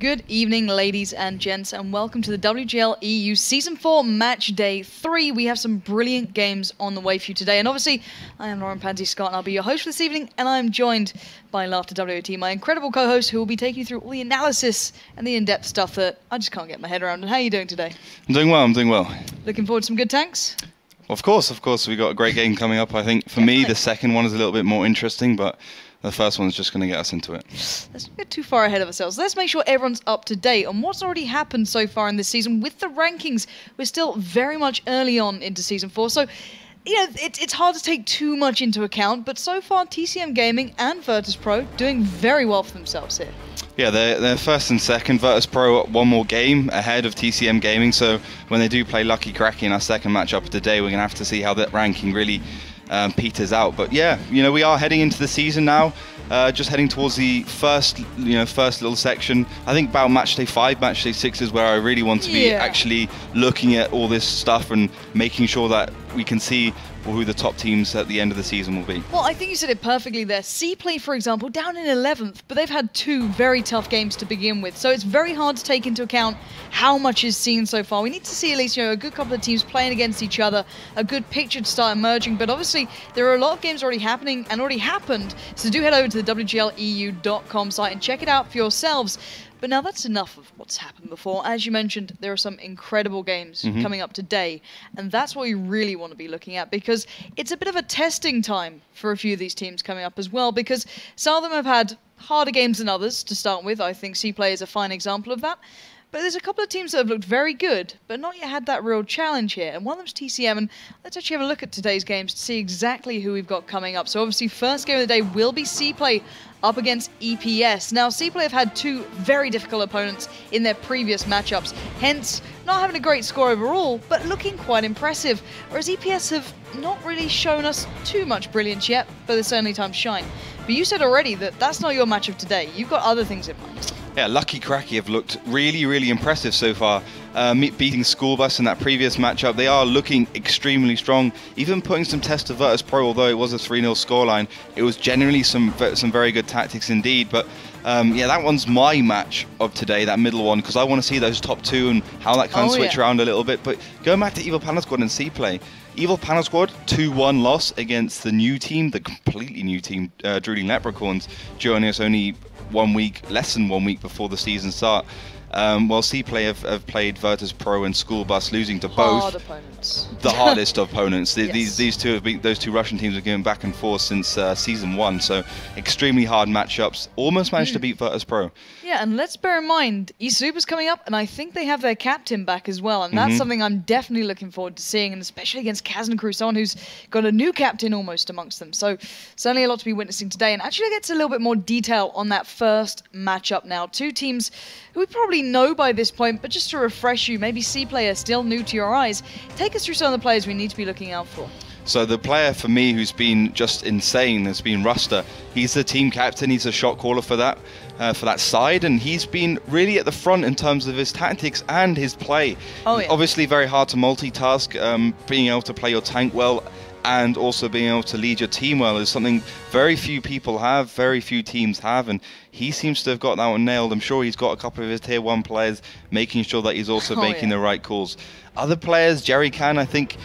Good evening, ladies and gents, and welcome to the WGL EU Season 4 Match Day 3. We have some brilliant games on the way for you today. And obviously, I am Lauren Pansy Scott, and I'll be your host for this evening. And I'm joined by Laughter WOT, my incredible co host, who will be taking you through all the analysis and the in depth stuff that I just can't get my head around. And how are you doing today? I'm doing well, I'm doing well. Looking forward to some good tanks? Of course, of course. We've got a great game coming up. I think for me, the second one is a little bit more interesting, but the first one's just going to get us into it. Let's not get too far ahead of ourselves. Let's make sure everyone's up to date on what's already happened so far in this season with the rankings. We're still very much early on into season four, so you know it, it's hard to take too much into account. But so far, TCM Gaming and Virtus Pro doing very well for themselves here. Yeah, they're, they're first and second. Virtus Pro one more game ahead of TCM Gaming. So when they do play Lucky Cracky in our second matchup of the day, we're going to have to see how that ranking really um, peters out. But yeah, you know, we are heading into the season now. Uh, just heading towards the first, you know, first little section. I think about match day five, match day six is where I really want to be Yeah. actually looking at all this stuff and making sure that we can see who the top teams at the end of the season will be. Well, I think you said it perfectly there. Play, for example, down in 11th, but they've had two very tough games to begin with. So it's very hard to take into account how much is seen so far. We need to see at least you know a good couple of teams playing against each other, a good picture to start emerging. But obviously, there are a lot of games already happening and already happened. So do head over to the WGLEU.com site and check it out for yourselves. But now that's enough of what's happened before. As you mentioned, there are some incredible games mm-hmm. coming up today, and that's what we really want to be looking at because it's a bit of a testing time for a few of these teams coming up as well. Because some of them have had harder games than others to start with. I think C Play is a fine example of that. But there's a couple of teams that have looked very good, but not yet had that real challenge here. And one of them's TCM. And let's actually have a look at today's games to see exactly who we've got coming up. So obviously, first game of the day will be C Play up against EPS. Now, C Play have had two very difficult opponents in their previous matchups, hence not having a great score overall, but looking quite impressive. Whereas EPS have not really shown us too much brilliance yet, but there's certainly time to shine. But you said already that that's not your match of today. You've got other things in mind. Yeah, Lucky Cracky have looked really, really impressive so far. Uh, beating School Bus in that previous matchup, they are looking extremely strong. Even putting some test to Virtus Pro, although it was a 3 0 scoreline, it was generally some some very good tactics indeed. But um, yeah, that one's my match of today, that middle one, because I want to see those top two and how that can Oh, switch yeah. around a little bit. But going back to Evil Panda Squad and C play, Evil Panda Squad 2 1 loss against the new team, the completely new team, uh, Drooling Leprechauns, joining us only one week, less than one week before the season start. Um, while C Play have, have played Virtus Pro and School Bus, losing to Hard both opponents. the hardest opponents. The- Yes. These these two have been those two Russian teams have been back and forth since uh, season one, so extremely hard matchups. Almost managed Hmm. to beat Virtus Pro. Yeah, and let's bear in mind, eSuba's coming up, and I think they have their captain back as well, and that's Mhm. something I'm definitely looking forward to seeing, and especially against Kazan Crew, someone who's got a new captain almost amongst them. So certainly a lot to be witnessing today, and actually gets a little bit more detail on that first matchup now. Two teams who we probably know by this point, but just to refresh you, maybe C player still new to your eyes, take us through some of the players we need to be looking out for. So the player for me who's been just insane has been Ruster. He's the team captain. He's a shot caller for that uh, for that side, and he's been really at the front in terms of his tactics and his play. Oh, yeah. Obviously, very hard to multitask. Um, being able to play your tank well and also being able to lead your team well is something very few people have, very few teams have, and he seems to have got that one nailed. I'm sure he's got a couple of his tier one players making sure that he's also Oh, making yeah. the right calls. Other players, Jerry Can, I think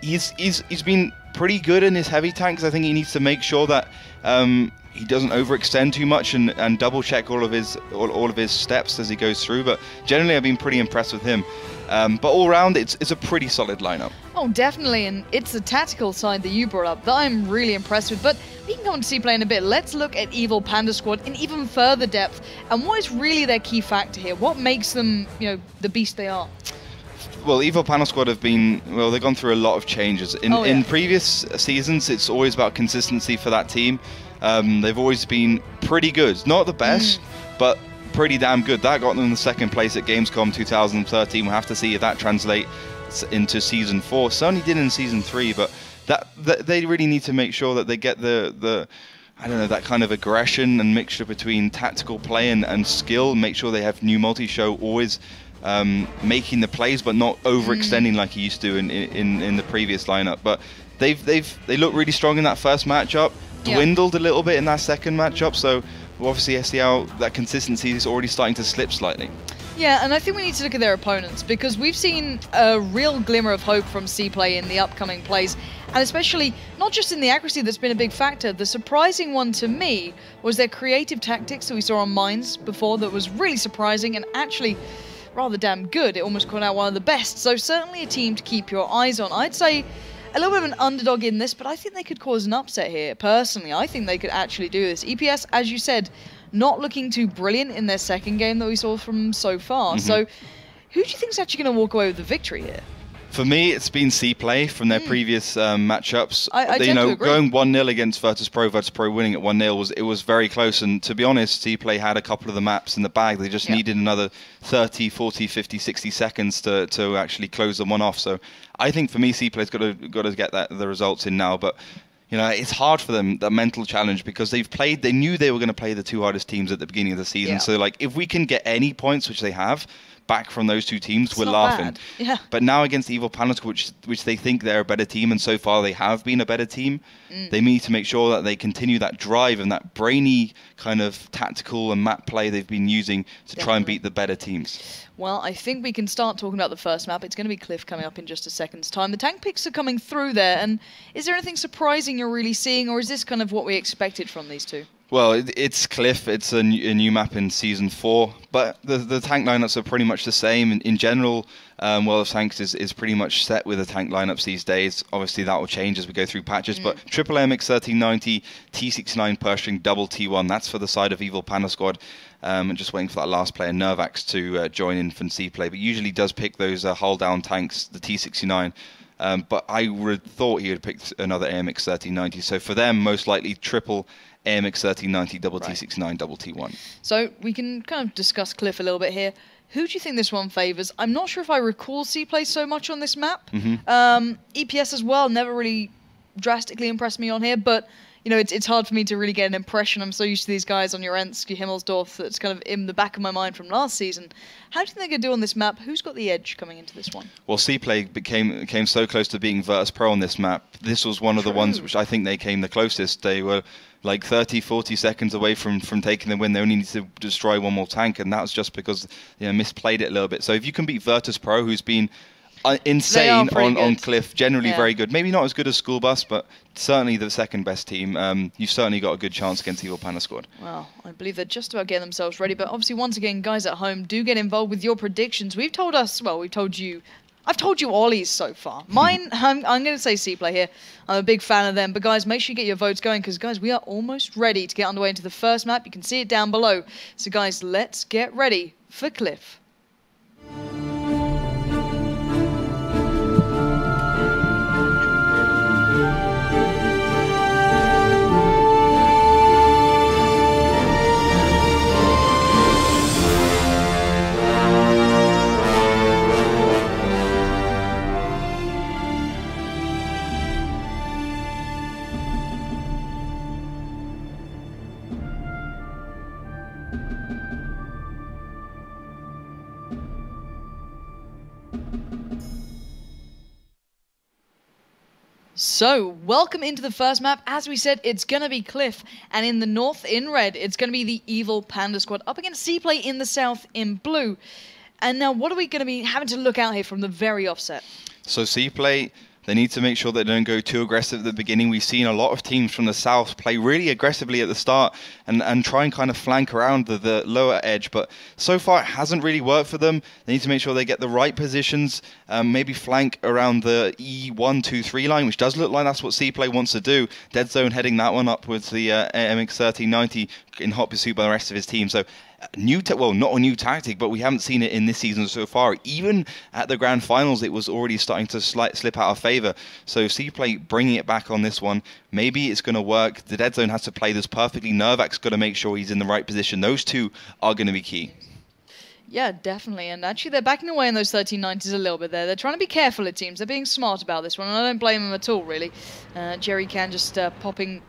he's he's he's been pretty good in his heavy tanks. I think he needs to make sure that um, he doesn't overextend too much and, and double check all of his all, all of his steps as he goes through. But generally, I've been pretty impressed with him. Um, but all round, it's it's a pretty solid lineup. Oh, definitely, and it's the tactical side that you brought up that I'm really impressed with. But we can go on to C play in a bit. Let's look at Evil Panda Squad in even further depth and what is really their key factor here. What makes them, you know, the beast they are? Well, Evil Panda Squad have been well. They've gone through a lot of changes. In Oh, yeah. in previous seasons, it's always about consistency for that team. Um, they've always been pretty good. Not the best, but pretty damn good. That got them the second place at Gamescom 2013. We'll have to see if that translates into season four. Sony did in season three, but that, that they really need to make sure that they get the the I don't know that kind of aggression and mixture between tactical play and, and skill. Make sure they have new multi-show always um, making the plays, but not overextending like he used to in, in in the previous lineup. But they've they've they look really strong in that first matchup. Yeah. Dwindled a little bit in that second matchup. So obviously SDL, that consistency is already starting to slip slightly. Yeah, and I think we need to look at their opponents because we've seen a real glimmer of hope from C-Play in the upcoming plays, and especially not just in the accuracy that's been a big factor. The surprising one to me was their creative tactics that we saw on Mines before that was really surprising and actually rather damn good. It almost caught out one of the best, so certainly a team to keep your eyes on. I'd say a little bit of an underdog in this, but I think they could cause an upset here. Personally, I think they could actually do this. EPS, as you said, not looking too brilliant in their second game that we saw from so far. Mm -hmm. So, who do you think is actually going to walk away with the victory here? For me, it's been C play from their mm. previous um, matchups. I, I you know, going one 0 against Virtus Pro, Virtus Pro winning at one 0 was it was very close. And to be honest, C play had a couple of the maps in the bag. They just needed another 30, 40, 50, 60 seconds to, to actually close the one off. So I think for me, C play's got to got to get that the results in now. But you know, it's hard for them, that mental challenge, because they've played, they knew they were going to play the two hardest teams at the beginning of the season. Yeah. So, like, if we can get any points, which they have, back from those two teams, it's we're laughing. Bad. Yeah. But now against Evil Palace, which which they think they're a better team, and so far they have been a better team, mm. they need to make sure that they continue that drive and that brainy kind of tactical and map play they've been using to Definitely. try and beat the better teams. Well, I think we can start talking about the first map. It's going to be Cliff coming up in just a second's time. The tank picks are coming through there, and is there anything surprising you're really seeing, or is this kind of what we expected from these two? Well, it's Cliff. It's a new, a new, map in season four, but the the tank lineups are pretty much the same. In, in general, um, World of Tanks is, is pretty much set with the tank lineups these days. Obviously, that will change as we go through patches. Mm. But Triple MX 1390, T69 Pershing, double T1. That's for the side of Evil Panda Squad. Um, and just waiting for that last player, Nervax, to uh, join in from C play. But usually does pick those uh, hull down tanks, the T69. Um, but I would have thought he would pick another AMX 1390. So for them, most likely triple AMX 1390, double right. T69, double T1. So we can kind of discuss Cliff a little bit here. Who do you think this one favours? I'm not sure if I recall C play so much on this map. Mm -hmm. um, EPS as well never really drastically impressed me on here, but you know, it's, it's hard for me to really get an impression. I'm so used to these guys on your Ensk, Himmelsdorf, that's kind of in the back of my mind from last season. How do you think they're going to do on this map? Who's got the edge coming into this one? Well, C-Play became came so close to being Virtus Pro on this map. This was one of the ones which I think they came the closest. They were like 30, 40 seconds away from, from taking the win. They only need to destroy one more tank, and that was just because you know misplayed it a little bit. So if you can beat Virtus Pro, who's been insane on, on Cliff, generally yeah. very good. Maybe not as good as School Bus, but certainly the second best team. Um, you've certainly got a good chance against Evil Panda Squad. Well, I believe they're just about getting themselves ready, but obviously, once again, guys at home, do get involved with your predictions. We've told us, well, we've told you I've told you Ollie's so far. Mine, I'm, I'm going to say C-Play here. I'm a big fan of them. But guys, make sure you get your votes going because, guys, we are almost ready to get underway into the first map. You can see it down below. So, guys, let's get ready for Cliff. So, welcome into the first map. As we said, it's going to be Cliff. And in the north, in red, it's going to be the Evil Panda Squad up against C-Play in the south in blue. And now, what are we going to be having to look out here from the very offset? So, C-Play they need to make sure they don't go too aggressive at the beginning. We've seen a lot of teams from the south play really aggressively at the start and, and try and kind of flank around the, the lower edge, but so far it hasn't really worked for them. They need to make sure they get the right positions, um, maybe flank around the E1, 2, 3 line, which does look like that's what C-Play wants to do. Dead Zone heading that one up with the uh, MX 1390 in hot pursuit by the rest of his team. So new te- well not a new tactic but we haven't seen it in this season so far. Even at the grand finals it was already starting to slight, slip out of favor. So c-play bringing it back on this one maybe it's going to work. The dead zone has to play this perfectly. Nervax got to make sure he's in the right position. Those two are going to be key yeah, definitely. And actually, they're backing away in those 1390s a little bit there. They're trying to be careful, it seems. They're being smart about this one, and I don't blame them at all, really. Uh, Jerry can just uh, popping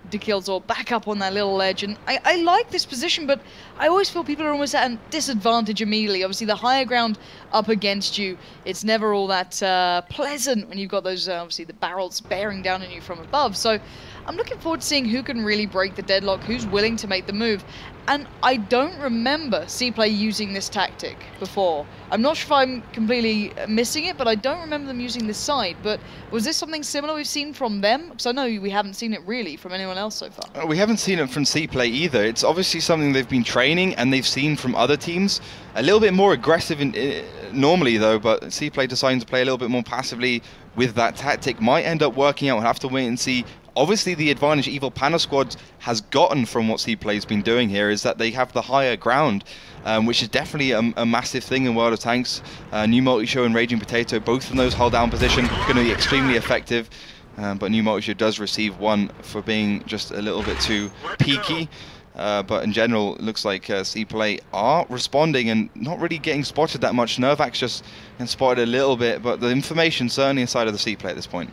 all back up on that little ledge. And I, I like this position, but I always feel people are almost at a disadvantage immediately. Obviously, the higher ground up against you, it's never all that uh, pleasant when you've got those, uh, obviously, the barrels bearing down on you from above. So I'm looking forward to seeing who can really break the deadlock, who's willing to make the move. And I don't remember Cplay using this tactic before. I'm not sure if I'm completely missing it, but I don't remember them using this side. But was this something similar we've seen from them? Because I know we haven't seen it really from anyone else so far. Uh, we haven't seen it from Cplay either. It's obviously something they've been training and they've seen from other teams. A little bit more aggressive in, normally though, but Cplay deciding to play a little bit more passively with that tactic might end up working out. We'll have to wait and see obviously the advantage Evil Panda Squad has gotten from what C-Play's been doing here is that they have the higher ground, um, which is definitely a, a, massive thing in World of Tanks. Uh, New Multi-Show and Raging Potato, both in those hull down position, going to be extremely effective. Um, but New Multi-Show does receive one for being just a little bit too peaky. Uh, but in general, it looks like uh, C-Play are responding and not really getting spotted that much. Nervax just spotted a little bit, but the information certainly inside of the C-Play at this point.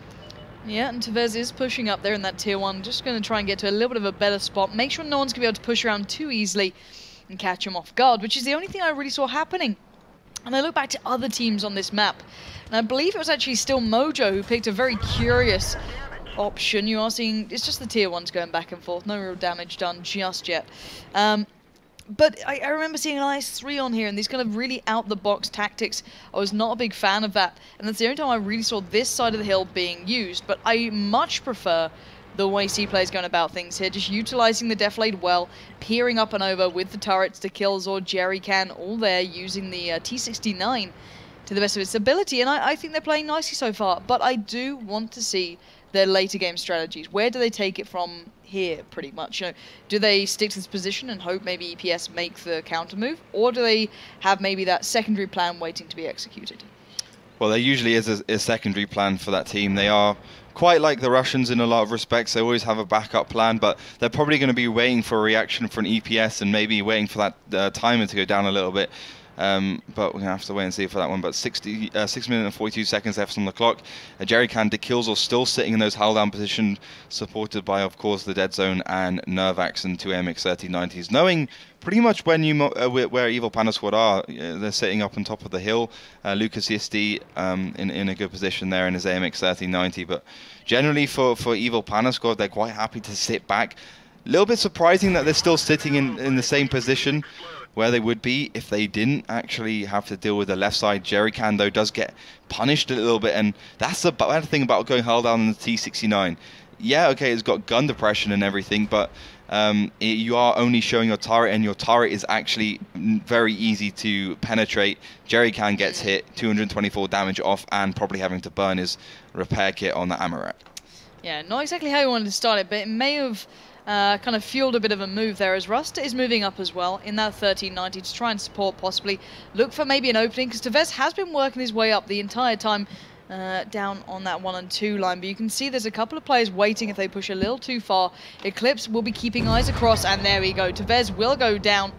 Yeah, and Tevez is pushing up there in that tier 1. Just going to try and get to a little bit of a better spot. Make sure no one's going to be able to push around too easily and catch him off guard, which is the only thing I really saw happening. And I look back to other teams on this map, and I believe it was actually still Mojo who picked a very curious option. You are seeing, it's just the tier 1s going back and forth. No real damage done just yet. Um, but I, I, remember seeing an IS-3 on here and these kind of really out-the-box tactics. I was not a big fan of that. And that's the only time I really saw this side of the hill being used. But I much prefer the way C-Play is going about things here. Just utilizing the Deflate well, peering up and over with the turrets, to kills, or Jerry can, all there using the uh, T-69 to the best of its ability. And I, I think they're playing nicely so far. But I do want to see their later game strategies. Where do they take it from here, pretty much. You know, do they stick to this position and hope maybe EPS make the counter move, or do they have maybe that secondary plan waiting to be executed? Well, there usually is a, a secondary plan for that team. They are quite like the Russians in a lot of respects. They always have a backup plan, but they're probably going to be waiting for a reaction from EPS and maybe waiting for that uh, timer to go down a little bit. Um, but we're going to have to wait and see for that one. But 60, uh, 6 minutes and 42 seconds left on the clock. Uh, Jerry Can, De Kills are still sitting in those hull down position, supported by, of course, the Dead Zone and Nervax and two AMX 3090s. Knowing pretty much where, New, uh, where Evil Panda Squad are, uh, they're sitting up on top of the hill. Uh, Lucas Yisti um, in, in a good position there in his AMX 3090. But generally, for, for Evil Panda Squad, they're quite happy to sit back. A little bit surprising that they're still sitting in, in the same position where they would be if they didn't actually have to deal with the left side. Jerry Can, though, does get punished a little bit, and that's the bad thing about going hard down in the T69. Yeah, okay, it's got gun depression and everything, but um, it, you are only showing your turret, and your turret is actually very easy to penetrate. Jerry Can gets hit, 224 damage off, and probably having to burn his repair kit on the ammo rack. Yeah, not exactly how you wanted to start it, but it may have uh, kind of fueled a bit of a move there as Rust is moving up as well in that 1390 to try and support possibly. Look for maybe an opening because Tevez has been working his way up the entire time uh, down on that one and two line. But you can see there's a couple of players waiting if they push a little too far. Eclipse will be keeping eyes across and there we go. Tevez will go down.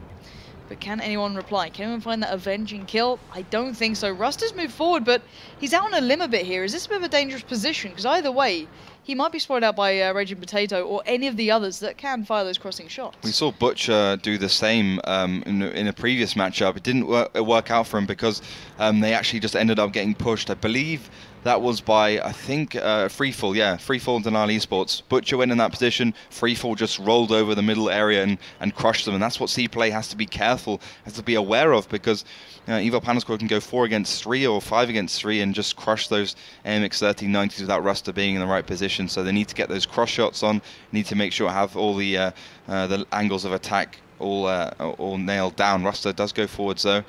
But can anyone reply? Can anyone find that avenging kill? I don't think so. Rust has moved forward, but he's out on a limb a bit here. Is this a bit of a dangerous position? Because either way, he might be spotted out by uh, Raging Potato or any of the others that can fire those crossing shots. We saw Butcher do the same um, in, in, a previous matchup. It didn't work, work out for him because um, they actually just ended up getting pushed. I believe that was by, I think, uh, Freefall. Yeah, Freefall and Denali Esports. Butcher went in that position. Freefall just rolled over the middle area and, and crushed them. And that's what C-Play has to be careful, has to be aware of because Panda Squad can go four against three or five against three and just crush those AMX 1390s without Ruster being in the right position. So they need to get those cross shots on. Need to make sure have all the uh, uh, the angles of attack all uh, all nailed down. Ruster does go forwards though.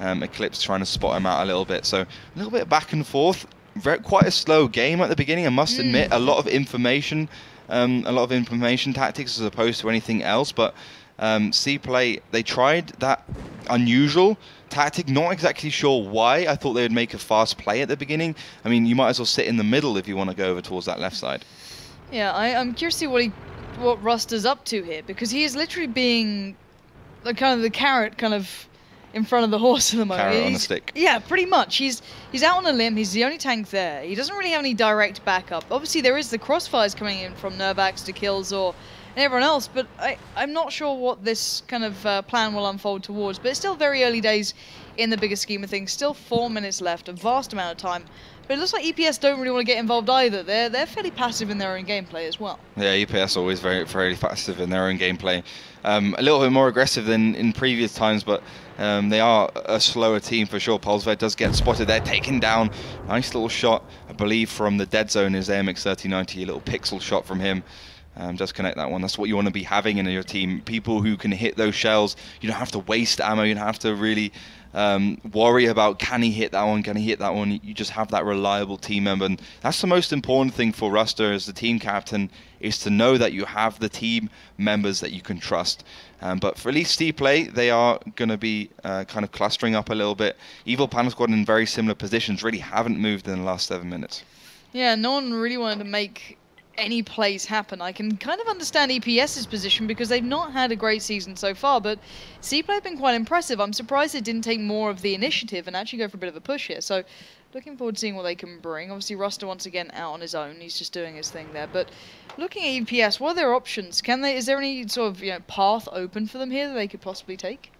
Um, Eclipse trying to spot him out a little bit. So a little bit back and forth very, quite a slow game at the beginning. I must mm. admit, a lot of information, um, a lot of information tactics as opposed to anything else. But um, C play, they tried that unusual tactic. Not exactly sure why. I thought they would make a fast play at the beginning. I mean, you might as well sit in the middle if you want to go over towards that left side. Yeah, I, am curious to see what he, what Rust is up to here because he is literally being, the kind of the carrot, kind of in front of the horse at the moment. Carrot he's, on a stick. Yeah, pretty much. He's he's out on a limb. He's the only tank there. He doesn't really have any direct backup. Obviously, there is the crossfires coming in from Nervax to Killzor and everyone else. But I, I'm not sure what this kind of uh, plan will unfold towards. But it's still very early days in the bigger scheme of things. Still four minutes left, a vast amount of time. But it looks like EPS don't really want to get involved either. They're they're fairly passive in their own gameplay as well. Yeah, EPS always very very passive in their own gameplay. Um, a little bit more aggressive than in previous times, but um, they are a slower team for sure. Polsved does get spotted there, taken down. Nice little shot, I believe, from the dead zone is AMX 3090. A little pixel shot from him. Um, just connect that one. That's what you want to be having in your team. People who can hit those shells. You don't have to waste ammo. You don't have to really um, worry about can he hit that one, can he hit that one. You just have that reliable team member, and that's the most important thing for Ruster as the team captain is to know that you have the team members that you can trust. Um, but for at least play, they are going to be uh, kind of clustering up a little bit. Evil Panda Squad in very similar positions really haven't moved in the last seven minutes. Yeah, no one really wanted to make any plays happen. I can kind of understand EPS's position because they've not had a great season so far, but C-Play have been quite impressive. I'm surprised they didn't take more of the initiative and actually go for a bit of a push here. So looking forward to seeing what they can bring. Obviously, Ruster once again out on his own. He's just doing his thing there. But looking at EPS, what are their options? Can they? Is there any sort of you know path open for them here that they could possibly take?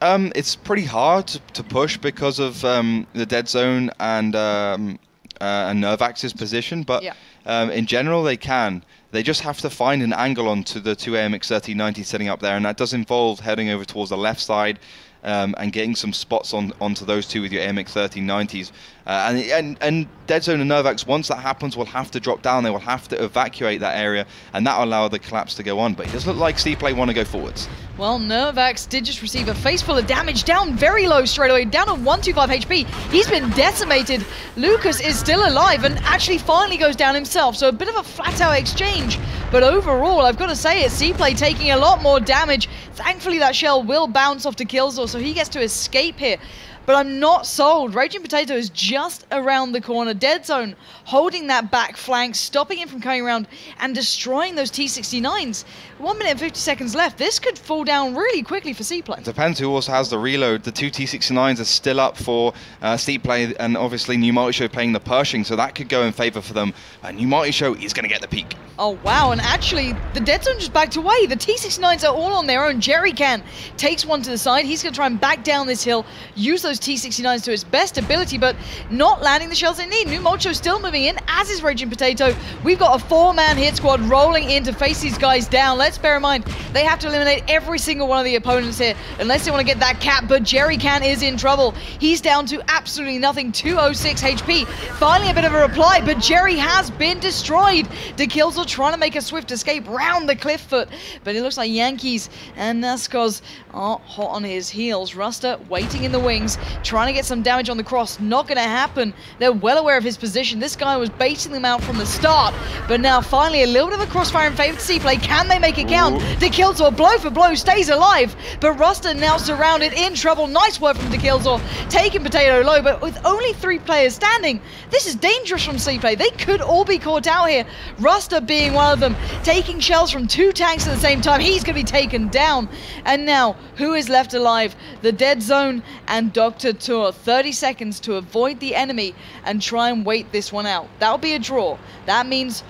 Um, it's pretty hard to, to push because of um, the dead zone and um, uh, and Nervax's position, but yeah. um, in general they can. They just have to find an angle onto the two AMX 3090 setting up there, and that does involve heading over towards the left side um, and getting some spots on onto those two with your AMX 1390s. Uh, and, and, and Dead Zone and Nervax, once that happens, will have to drop down. They will have to evacuate that area, and that will allow the collapse to go on. But it does look like C-Play want to go forwards. Well, Nervax did just receive a face full of damage, down very low straight away, down to 125 HP. He's been decimated. Lucas is still alive and actually finally goes down himself, so a bit of a flat-out exchange. But overall, I've got to say it, C-Play taking a lot more damage. Thankfully, that shell will bounce off to Killzor, so he gets to escape here but I'm not sold. Raging Potato is just around the corner. Dead Zone holding that back flank, stopping him from coming around and destroying those T-69s. One minute and 50 seconds left. This could fall down really quickly for C-Play. Depends who also has the reload. The two T-69s are still up for uh, C-Play and obviously New Multi Show playing the Pershing, so that could go in favor for them. And New Multi Show is going to get the peak. Oh, wow. And actually, the Dead Zone just backed away. The T-69s are all on their own. Jerry Can takes one to the side. He's going to try and back down this hill, use those T-69s to its best ability, but not landing the shells they need. New Show still moving in, as is Raging Potato. We've got a four-man hit squad rolling in to face these guys down. Let's bear in mind, they have to eliminate every single one of the opponents here, unless they want to get that cap, but Jerry Can is in trouble. He's down to absolutely nothing, 206 HP. Finally a bit of a reply, but Jerry has been destroyed. The kills trying to make a swift escape round the cliff foot, but it looks like Yankees and Naskos are hot on his heels. Ruster waiting in the wings, trying to get some damage on the cross. Not going to happen. They're well aware of his position. This guy was baiting them out from the start, but now finally a little bit of a crossfire in favor to C-Play. Can they make it count? The Killzor, blow for blow, stays alive, but Ruster now surrounded in trouble. Nice work from the Killzor, taking Potato low, but with only three players standing, this is dangerous from C-Play. They could all be caught out here. Ruster being one of them, taking shells from two tanks at the same time. He's going to be taken down. And now, who is left alive? The Dead Zone and Dr. Tour. 30 seconds to avoid the enemy and try and wait this one out. That'll be a draw. That means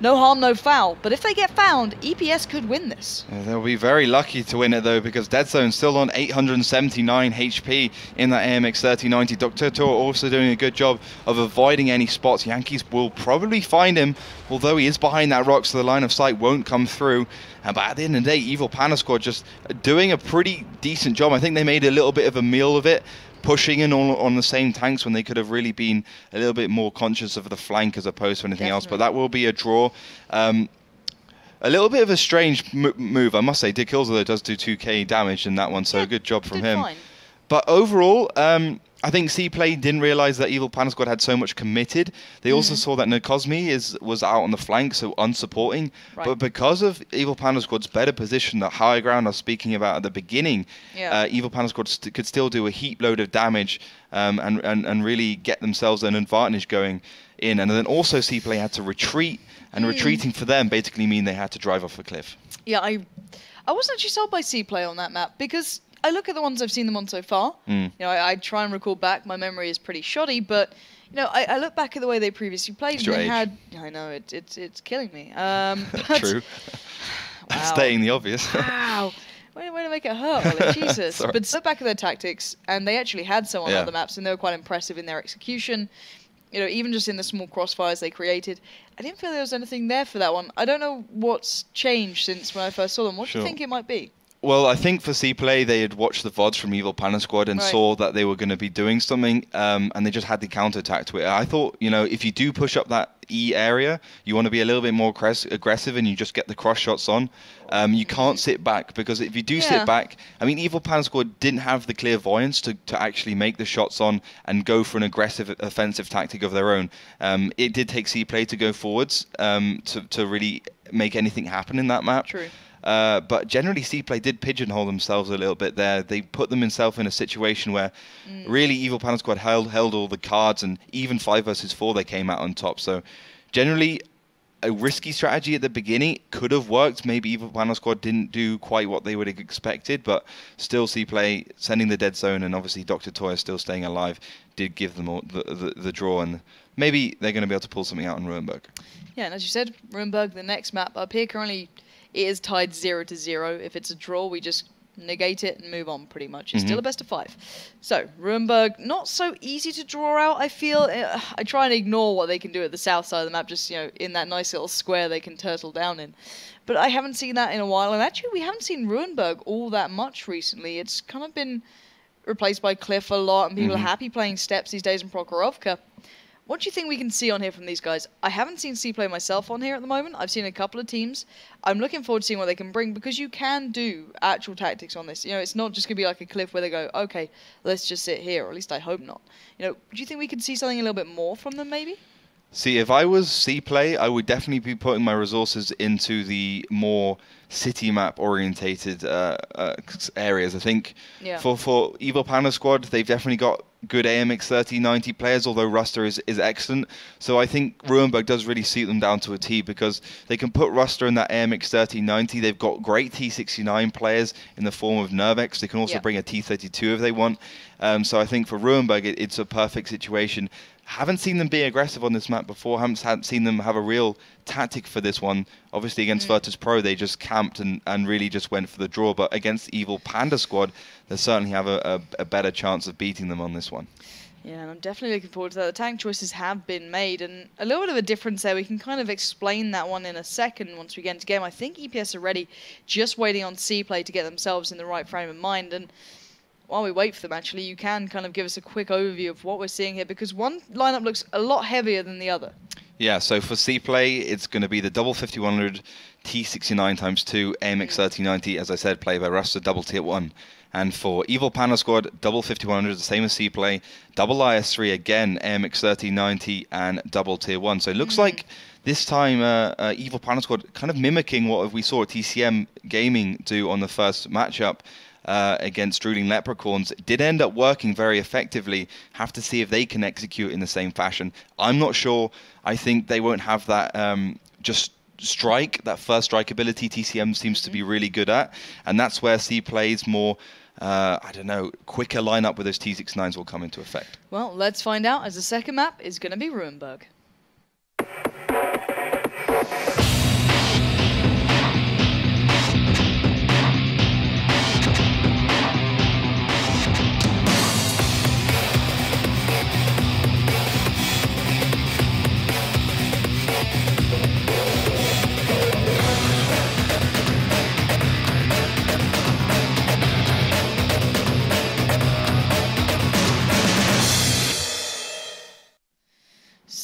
no harm, no foul. But if they get found, EPS could win this. Yeah, they'll be very lucky to win it though, because Dead Zone's still on 879 HP in that AMX 3090. Dr. Tour also doing a good job of avoiding any spots. Yankees will probably find him, although he is behind that rock, so the line of sight won't come through. Uh, but at the end of the day, Evil Panda Squad just doing a pretty decent job. I think they made a little bit of a meal of it pushing in on, on the same tanks when they could have really been a little bit more conscious of the flank as opposed to anything Definitely. else. But that will be a draw. Um, a little bit of a strange move, I must say. Dick Hills, though, does do 2k damage in that one, so yeah, good job from him. Fine. But overall, um, I think C Play didn't realize that Evil Panda Squad had so much committed. They mm. also saw that Nakozmi is was out on the flank, so unsupporting. Right. But because of Evil Panda Squad's better position, the high ground I was speaking about at the beginning, yeah. uh, Evil Panda Squad st- could still do a heap load of damage um, and, and and really get themselves an advantage going in. And then also C Play had to retreat, and mm. retreating for them basically mean they had to drive off a cliff. Yeah, I I wasn't actually sold by C Play on that map because I look at the ones I've seen them on so far. Mm. You know, I, I, try and recall back. My memory is pretty shoddy, but you know, I, I look back at the way they previously played. and they age. had. I know it, it's it's killing me. Um, True. Wow. Stating the obvious. Wow. Way, way to make it hurt, Ollie. Jesus. But look back at their tactics, and they actually had some on Yeah. other maps, and they were quite impressive in their execution. You know, even just in the small crossfires they created. I didn't feel there was anything there for that one. I don't know what's changed since when I first saw them. What do you think it might be? Well, I think for C Play, they had watched the VODs from Evil Panda Squad and Right. saw that they were going to be doing something, um, and they just had the counter attack to it. I thought, you know, if you do push up that E area, you want to be a little bit more aggress- aggressive and you just get the cross shots on. Um, you can't sit back because if you do Yeah. sit back, I mean, Evil Panda Squad didn't have the clairvoyance to, to actually make the shots on and go for an aggressive offensive tactic of their own. Um, it did take C Play to go forwards um, to, to really make anything happen in that map. True. Uh, but generally, Cplay did pigeonhole themselves a little bit there. They put themselves in a situation where really Evil Panda Squad held, held all the cards, and even 5 versus 4 they came out on top. So generally, a risky strategy at the beginning could have worked. Maybe Evil Panda Squad didn't do quite what they would have expected, but still Cplay sending the dead zone, and obviously Dr. Toya still staying alive did give them all the, the, the draw, and maybe they're going to be able to pull something out in Ruinberg. Yeah, and as you said, Ruinberg, the next map up here currently it is tied zero to zero. If it's a draw, we just negate it and move on. Pretty much, it's still Mhm. a best of five. So Ruinberg, not so easy to draw out. I feel Uh, I try and ignore what they can do at the south side of the map, just you know, in that nice little square they can turtle down in. But I haven't seen that in a while, and actually we haven't seen Ruinberg all that much recently. It's kind of been replaced by Cliff a lot, and people Mhm. are happy playing steps these days in Prokhorovka. What do you think we can see on here from these guys? I haven't seen C play myself on here at the moment. I've seen a couple of teams. I'm looking forward to seeing what they can bring because you can do actual tactics on this. You know, it's not just gonna be like a cliff where they go, okay, let's just sit here, or at least I hope not. You know, do you think we could see something a little bit more from them maybe? See, if I was C play, I would definitely be putting my resources into the more city map orientated uh, uh, areas. I think Yeah. for for Evil Panda Squad, they've definitely got good AMX 3090 players, although Ruster is, is excellent. So I think Ruinberg does really suit them down to a T because they can put Ruster in that AMX 3090. They've got great T69 players in the form of Nervax. They can also Yeah. bring a T32 if they want. Um, so I think for Ruinberg, it, it's a perfect situation. Haven't seen them be aggressive on this map before. Haven't seen them have a real tactic for this one. Obviously against Virtus Pro, they just camped and, and really just went for the draw. But against Evil Panda Squad, they certainly have a, a, a better chance of beating them on this one. Yeah, and I'm definitely looking forward to that. The tank choices have been made, and a little bit of a difference there. We can kind of explain that one in a second once we get into game. I think EPS are ready, just waiting on C play to get themselves in the right frame of mind. And while we wait for them, actually, you can kind of give us a quick overview of what we're seeing here, because one lineup looks a lot heavier than the other. Yeah, so for C play, it's going to be the double 5100 T69 times 2 AMX 3090, as I said, play by Ruster, double tier 1. And for Evil Panda Squad, double 5100, the same as C play, double IS3 again, AMX 3090, and double tier 1. So it looks like this time uh, uh, Evil Panda Squad kind of mimicking what we saw TCM Gaming do on the first matchup. Uh, against Drooling Leprechauns It did end up working very effectively. Have to see if they can execute in the same fashion. I'm not sure. I think they won't have that um, just strike, that first strike ability TCM seems to be really good at. And that's where C plays more, uh, I don't know, quicker lineup with those T69s will come into effect. Well, let's find out as the second map is going to be Ruinberg.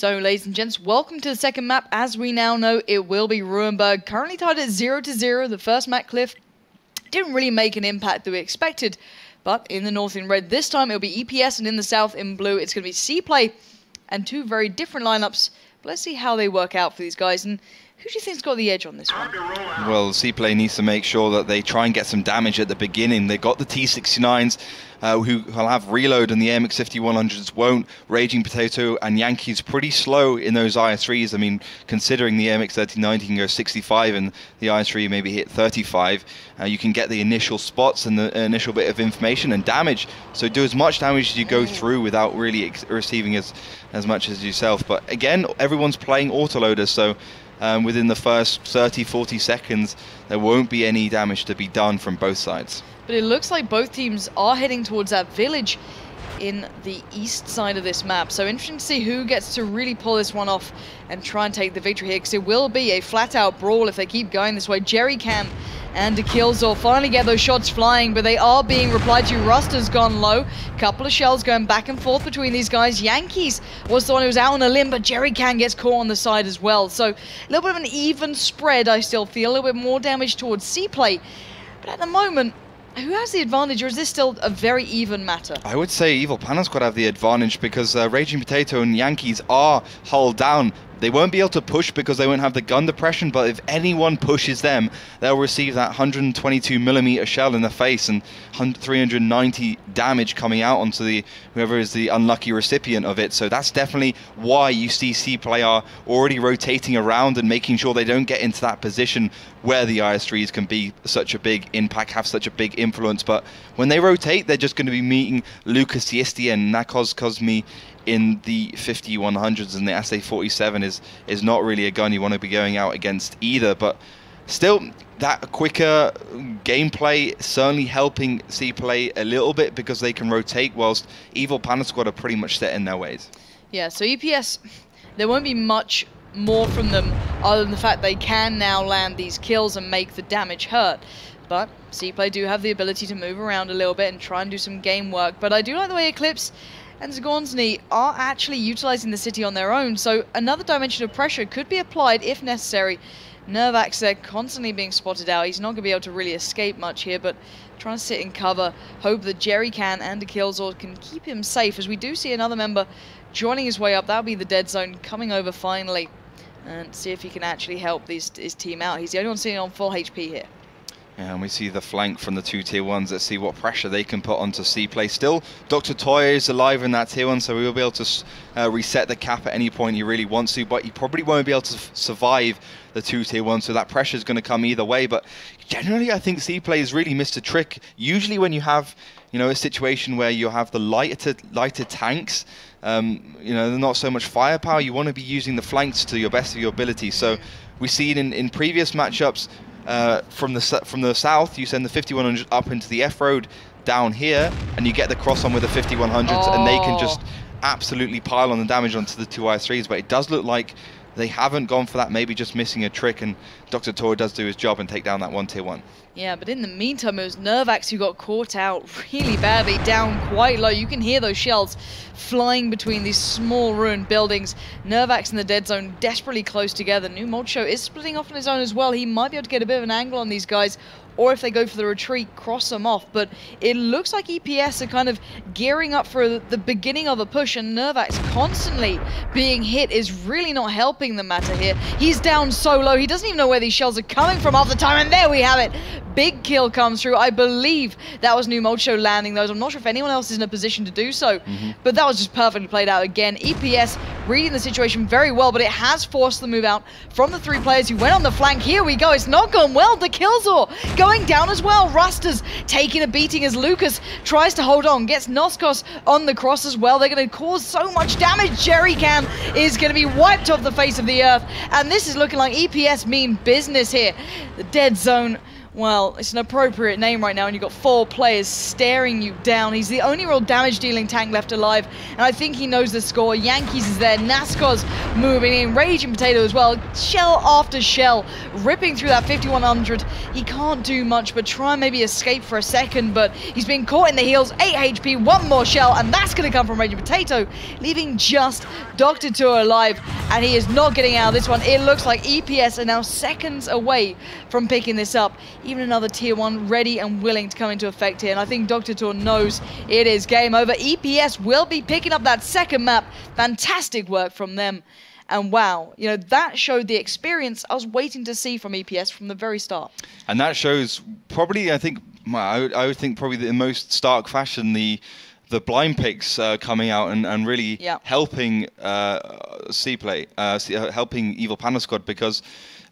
So, ladies and gents, welcome to the second map. As we now know, it will be Ruinberg. Currently tied at 0 to 0. The first map cliff didn't really make an impact that we expected. But in the north in red, this time it'll be EPS, and in the south in blue, it's going to be C play and two very different lineups. But let's see how they work out for these guys. And who do you think's got the edge on this one? Well, C-Play needs to make sure that they try and get some damage at the beginning. They've got the T69s, uh, who will have reload, and the MX-5100s won't. Raging Potato and Yankees pretty slow in those IS3s. I mean, considering the MX-3090 can go 65 and the IS3 maybe hit 35, uh, you can get the initial spots and the initial bit of information and damage. So do as much damage as you go through without really ex- receiving as, as much as yourself. But again, everyone's playing autoloaders, so um, within the first 30, 40 seconds, there won't be any damage to be done from both sides. But it looks like both teams are heading towards that village in the east side of this map. So interesting to see who gets to really pull this one off and try and take the victory here because it will be a flat-out brawl if they keep going this way. Jerry Can and Killzor finally get those shots flying, but they are being replied to. Rust has gone low. Couple of shells going back and forth between these guys. Yankees was the one who was out on a limb, but Jerry Can gets caught on the side as well. So a little bit of an even spread, I still feel. A little bit more damage towards C-Play. But at the moment, who has the advantage, or is this still a very even matter? I would say Evil Panda Squad have the advantage because uh, Raging Potato and Yankees are hull down. They won't be able to push because they won't have the gun depression, but if anyone pushes them, they'll receive that 122 millimeter shell in the face and 390 damage coming out onto the whoever is the unlucky recipient of it. So that's definitely why you see C player already rotating around and making sure they don't get into that position where the IS3s can be such a big impact, have such a big influence. But when they rotate, they're just going to be meeting Lucas Yisti and Nakos Cosmi in the 5100s and the SA47 is is not really a gun you want to be going out against either but still that quicker gameplay certainly helping C play a little bit because they can rotate whilst Evil Panda Squad are pretty much set in their ways. Yeah, so EPS, there won't be much more from them other than the fact they can now land these kills and make the damage hurt. But C-Play do have the ability to move around a little bit and try and do some game work. But I do like the way Eclipse and Zagornsny are actually utilizing the city on their own, so another dimension of pressure could be applied if necessary. Nervax there constantly being spotted out. He's not going to be able to really escape much here, but trying to sit in cover, hope that Jerry can and the Killzor can keep him safe, as we do see another member joining his way up. That'll be the dead zone coming over finally, and see if he can actually help his, his team out. He's the only one sitting on full HP here. And we see the flank from the two tier ones. Let's see what pressure they can put onto C play. Still, Dr. Toy is alive in that tier one, so we will be able to uh, reset the cap at any point he really wants to, but he probably won't be able to survive the two tier one, so that pressure is going to come either way. But generally, I think C play has really missed a trick. Usually, when you have you know a situation where you have the lighter lighter tanks, um, you know, not so much firepower. You want to be using the flanks to your best of your ability. So we've seen in, in previous matchups uh, from the from the south, you send the 5100 up into the F road down here, and you get the cross on with the 5100s, oh. and they can just absolutely pile on the damage onto the two I3s. But it does look like they haven't gone for that, maybe just missing a trick, and Dr. Tor does do his job and take down that one tier one. Yeah, but in the meantime, it was Nervax who got caught out really badly, down quite low. You can hear those shells flying between these small ruined buildings. Nervax in the dead zone desperately close together. New Molcho is splitting off on his own as well. He might be able to get a bit of an angle on these guys or if they go for the retreat, cross them off. But it looks like EPS are kind of gearing up for the beginning of a push, and Nervax constantly being hit is really not helping the matter here. He's down so low, he doesn't even know where these shells are coming from half the time, and there we have it. Big kill comes through. I believe that was New Molcho landing those. I'm not sure if anyone else is in a position to do so, mm -hmm. but that was just perfectly played out again. EPS reading the situation very well, but it has forced the move out from the three players who went on the flank. Here we go. It's not gone well. The kills Killzor going going down as well. Ruster's taking a beating as Lucas tries to hold on, gets Noskos on the cross as well. They're going to cause so much damage. Jerry Can is going to be wiped off the face of the earth. And this is looking like EPS mean business here. The dead zone well, it's an appropriate name right now, and you've got four players staring you down. He's the only real damage-dealing tank left alive, and I think he knows the score. Yankees is there, Nasco's moving in, Raging Potato as well, shell after shell, ripping through that 5100. He can't do much, but try and maybe escape for a second, but he's been caught in the heels, 8 HP, one more shell, and that's going to come from Raging Potato, leaving just Dr. Tour alive, and he is not getting out of this one. It looks like EPS are now seconds away from picking this up even another tier one ready and willing to come into effect here. And I think Dr. Tor knows it is game over. EPS will be picking up that second map. Fantastic work from them. And wow, you know, that showed the experience I was waiting to see from EPS from the very start. And that shows probably, I think, I would, I would think probably the most stark fashion the the blind picks uh, coming out and, and really yeah. helping uh, C-Play, uh, uh, helping Evil Panda Squad because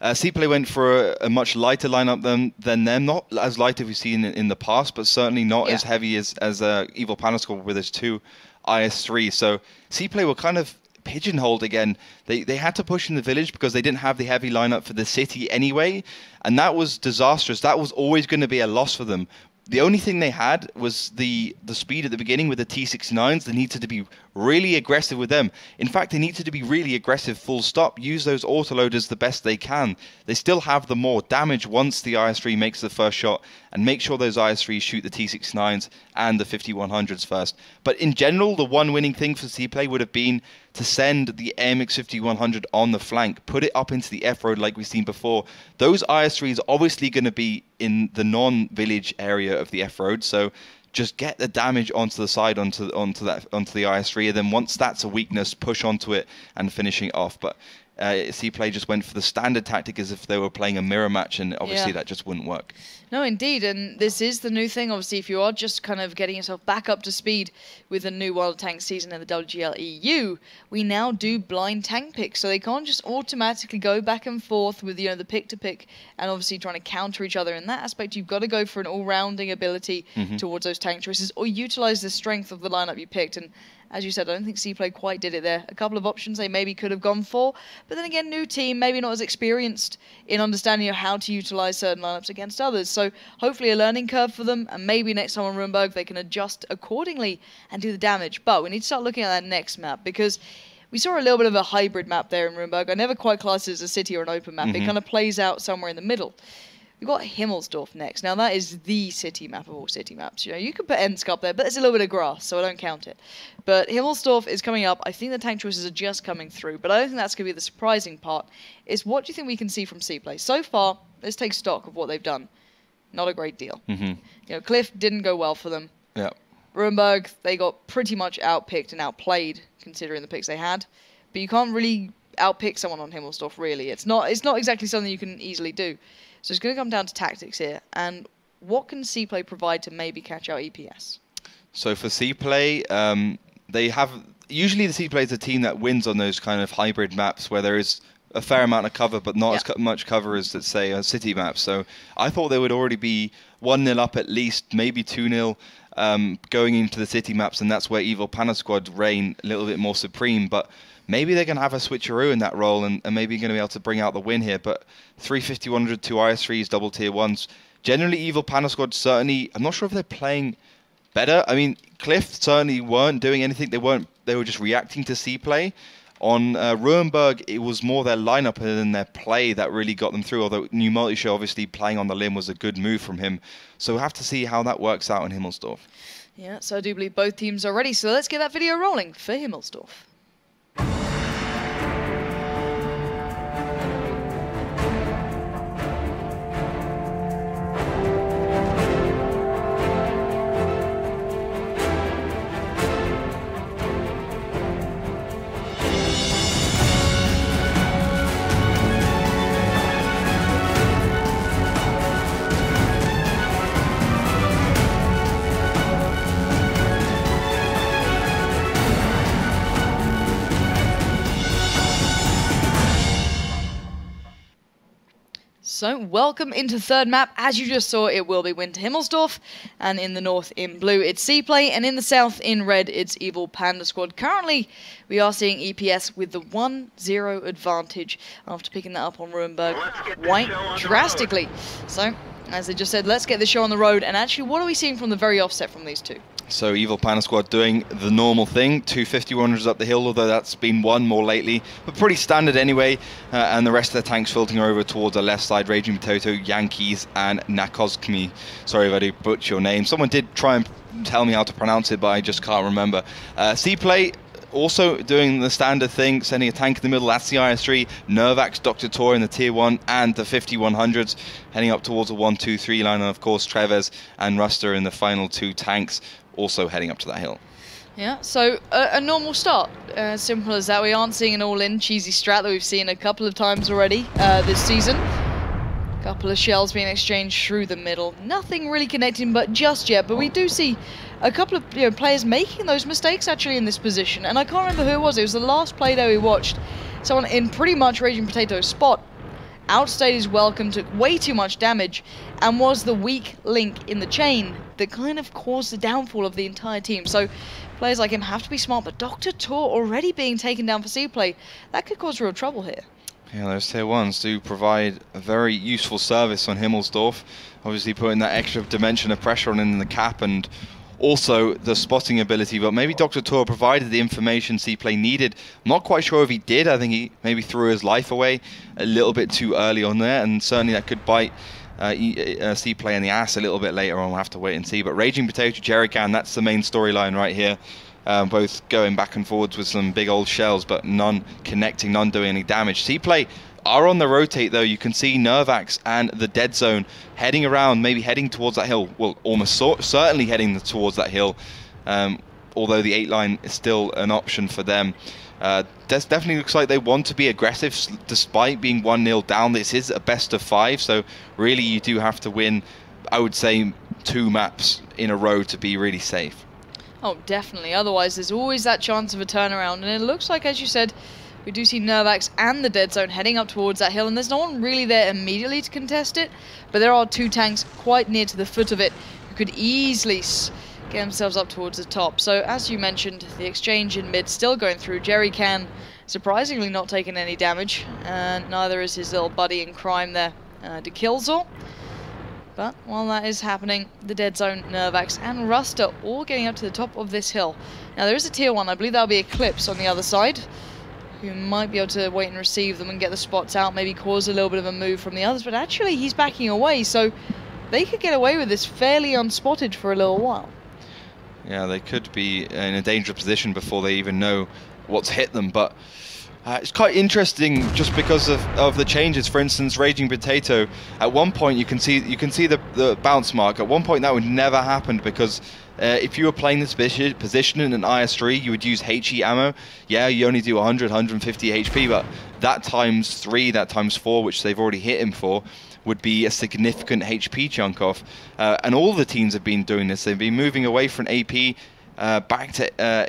uh, went for a, a, much lighter lineup than than them. Not as light as we've seen in, in the past, but certainly not yeah. as heavy as as uh, Evil Panda with his two IS3. So C-Play were kind of pigeonholed again. They they had to push in the village because they didn't have the heavy lineup for the city anyway, and that was disastrous. That was always going to be a loss for them the only thing they had was the the speed at the beginning with the T69s. They needed to be really aggressive with them. In fact, they need to be really aggressive full stop. Use those autoloaders the best they can. They still have the more damage once the IS-3 makes the first shot and make sure those IS-3s shoot the T69s and the 5100s first. But in general, the one winning thing for C-Play would have been to send the AMX 5100 on the flank, put it up into the F road like we've seen before. Those IS3s are obviously going to be in the non-village area of the F road, so just get the damage onto the side onto onto that onto the IS3, and then once that's a weakness, push onto it and finishing it off. But uh, C-Play just went for the standard tactic as if they were playing a mirror match, and obviously yeah. that just wouldn't work. No, indeed, and this is the new thing. Obviously, if you are just kind of getting yourself back up to speed with the new World Tank season in the WGL EU, we now do blind tank picks, so they can't just automatically go back and forth with you know the pick to pick, and obviously trying to counter each other in that aspect. You've got to go for an all-rounding ability mm-hmm. towards those tank choices, or utilize the strength of the lineup you picked, and as you said, I don't think C-Play quite did it there. A couple of options they maybe could have gone for, but then again, new team, maybe not as experienced in understanding how to utilize certain lineups against others. So hopefully a learning curve for them, and maybe next time on Ruinberg they can adjust accordingly and do the damage. But we need to start looking at that next map because we saw a little bit of a hybrid map there in Ruinberg. I never quite class it as a city or an open map. Mm-hmm. It kind of plays out somewhere in the middle. We've got Himmelsdorf next. Now that is the city map of all city maps. You know, you could put Ensk up there, but there's a little bit of grass, so I don't count it. But Himmelsdorf is coming up. I think the tank choices are just coming through, but I don't think that's going to be the surprising part. Is what do you think we can see from C-Play so far? Let's take stock of what they've done. Not a great deal. Mm-hmm. You know, Cliff didn't go well for them. Yeah. Ruinberg, they got pretty much outpicked and outplayed considering the picks they had. But you can't really outpick someone on Himmelsdorf. Really, it's not. It's not exactly something you can easily do. So it's going to come down to tactics here. And what can C-Play provide to maybe catch out EPS? So for C-Play, um, they have usually the C-Play is a team that wins on those kind of hybrid maps where there is a fair amount of cover, but not yeah. as much cover as, let's say, a city map. So I thought they would already be 1 0 up at least, maybe 2 0 um, going into the city maps, and that's where Evil Panda Squad reign a little bit more supreme. But maybe they're going to have a switcheroo in that role and, and maybe going to be able to bring out the win here. But 350, 100, two IS3s, double tier ones. Generally, Evil Panda Squad certainly, I'm not sure if they're playing better. I mean, Cliff certainly weren't doing anything. They weren't. They were just reacting to C play. On uh, Ruinberg, it was more their lineup than their play that really got them through. Although New Multishow obviously playing on the limb was a good move from him. So we'll have to see how that works out in Himmelsdorf. Yeah, so I do believe both teams are ready. So let's get that video rolling for Himmelsdorf. So, welcome into third map. As you just saw, it will be Winter Himmelsdorf, and in the north in blue it's C-Play, and in the south in red it's Evil Panda Squad. Currently, we are seeing EPS with the 1-0 advantage after picking that up on Ruinberg quite drastically. So, as they just said, let's get the show on the road, and actually, what are we seeing from the very offset from these two? So Evil Panda Squad doing the normal thing, two 5100s up the hill, although that's been one more lately, but pretty standard anyway. Uh, and the rest of the tanks filtering over towards the left side, Raging Potato, Yankees, and Nakozkmi. Sorry if I do butcher your name. Someone did try and tell me how to pronounce it, but I just can't remember. Uh, C-Play also doing the standard thing, sending a tank in the middle, that's the IS-3, Nervax, Dr. Tor in the Tier 1, and the 5100s, heading up towards the 1-2-3 line, and of course Treves and Ruster in the final two tanks also heading up to that hill. Yeah, so a, a normal start. Uh, simple as that. We aren't seeing an all-in cheesy strat that we've seen a couple of times already uh, this season. A couple of shells being exchanged through the middle. Nothing really connecting but just yet, but we do see a couple of you know, players making those mistakes actually in this position. And I can't remember who it was. It was the last play that we watched. Someone in pretty much Raging Potato's spot outstayed his welcome, took way too much damage, and was the weak link in the chain that kind of caused the downfall of the entire team. So players like him have to be smart, but Dr. Tor already being taken down for C-Play, that could cause real trouble here. Yeah, those tier ones do provide a very useful service on Himmelsdorf. Obviously putting that extra dimension of pressure on in the cap and also the spotting ability, but maybe Dr. Tor provided the information C-Play needed. I'm not quite sure if he did. I think he maybe threw his life away a little bit too early on there, and certainly that could bite uh, uh, C-Play in the ass a little bit later on. We'll have to wait and see. But Raging Potato, Jerrycan, that's the main storyline right here. Um, both going back and forwards with some big old shells, but none connecting, none doing any damage. C-Play are on the rotate though. You can see Nervax and the dead zone heading around, maybe heading towards that hill. Well, almost so certainly heading towards that hill. Um, although the eight line is still an option for them. Uh, this definitely looks like they want to be aggressive despite being 1 0 down. This is a best of five, so really you do have to win, I would say, two maps in a row to be really safe. Oh, definitely. Otherwise, there's always that chance of a turnaround. And it looks like, as you said, we do see Nervax and the Dead Zone heading up towards that hill, and there's no one really there immediately to contest it, but there are two tanks quite near to the foot of it who could easily get themselves up towards the top. So, as you mentioned, the exchange in mid still going through. Jerry can surprisingly not taking any damage, and neither is his little buddy in crime there, uh, Dekilzor. But while that is happening, the Dead Zone, Nervax, and Ruster all getting up to the top of this hill. Now there is a tier 1, I believe that'll be Eclipse on the other side who might be able to wait and receive them and get the spots out, maybe cause a little bit of a move from the others. But actually, he's backing away, so they could get away with this fairly unspotted for a little while. Yeah, they could be in a dangerous position before they even know what's hit them. But uh, it's quite interesting just because of, of the changes. For instance, Raging Potato. At one point, you can see you can see the, the bounce mark. At one point, that would never happen because uh, if you were playing this position in an IS3, you would use HE ammo. Yeah, you only do 100, 150 HP, but that times three, that times four, which they've already hit him for, would be a significant HP chunk off. Uh, and all the teams have been doing this. They've been moving away from AP uh, back to uh,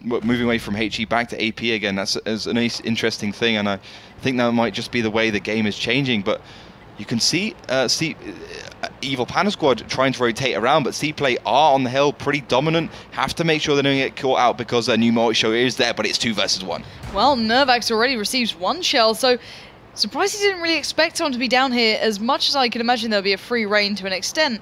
moving away from HE back to AP again. That's, that's an interesting thing, and I think that might just be the way the game is changing. But you can see uh, see uh, Evil Panda Squad trying to rotate around, but C-Play are on the hill, pretty dominant. Have to make sure they don't get caught out because their new multi show is there, but it's two versus one. Well, Nervax already receives one shell, so surprised he didn't really expect someone to be down here as much as I can imagine there'll be a free reign to an extent.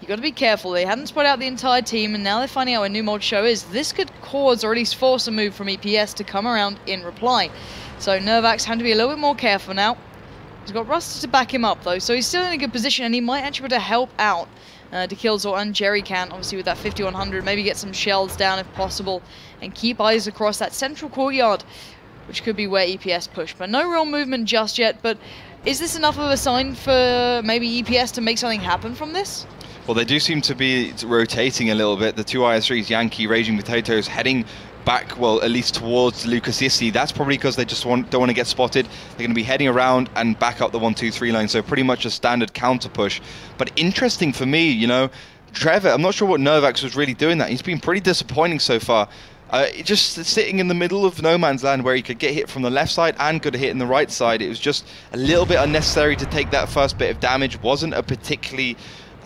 You got to be careful. They hadn't spread out the entire team, and now they're finding out where new multi show is. This could cause, or at least force a move from EPS to come around in reply. So Nervax had to be a little bit more careful now. He's got Ruster to back him up, though, so he's still in a good position, and he might actually be able to help out uh, Dekilzor and Jerrycan, obviously with that 5100, maybe get some shells down if possible, and keep eyes across that central courtyard, which could be where EPS push. But no real movement just yet, but is this enough of a sign for maybe EPS to make something happen from this? Well, they do seem to be rotating a little bit. The two IS3s, Yankee, Raging Potatoes, heading back, well, at least towards Lucas Yisti. That's probably because they just want, don't want to get spotted. They're going to be heading around and back up the one, two, three line. So pretty much a standard counter push. But interesting for me, you know, Trevor, I'm not sure what Nervax was really doing that. He's been pretty disappointing so far. Uh, just sitting in the middle of no man's land where he could get hit from the left side and could hit in the right side. It was just a little bit unnecessary to take that first bit of damage. Wasn't a particularly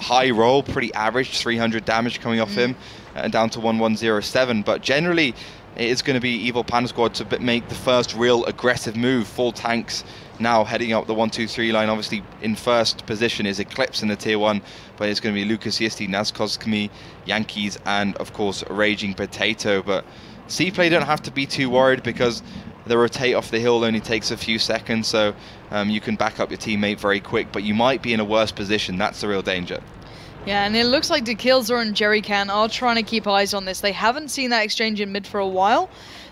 high roll, pretty average, 300 damage coming off mm. him uh, down to 1107. But generally, it is going to be Evil Panda Squad to make the first real aggressive move. Full tanks now heading up the 1-2-3 line. Obviously, in first position is Eclipse in the tier 1, but it's going to be Lucas Yisti, Nazkoskmi, Yankees, and of course, Raging Potato. But C-Play don't have to be too worried because the rotate off the hill only takes a few seconds, so um, you can back up your teammate very quick, but you might be in a worse position. That's the real danger. Yeah, and it looks like De Dekilzor and Jerrycan are trying to keep eyes on this. They haven't seen that exchange in mid for a while.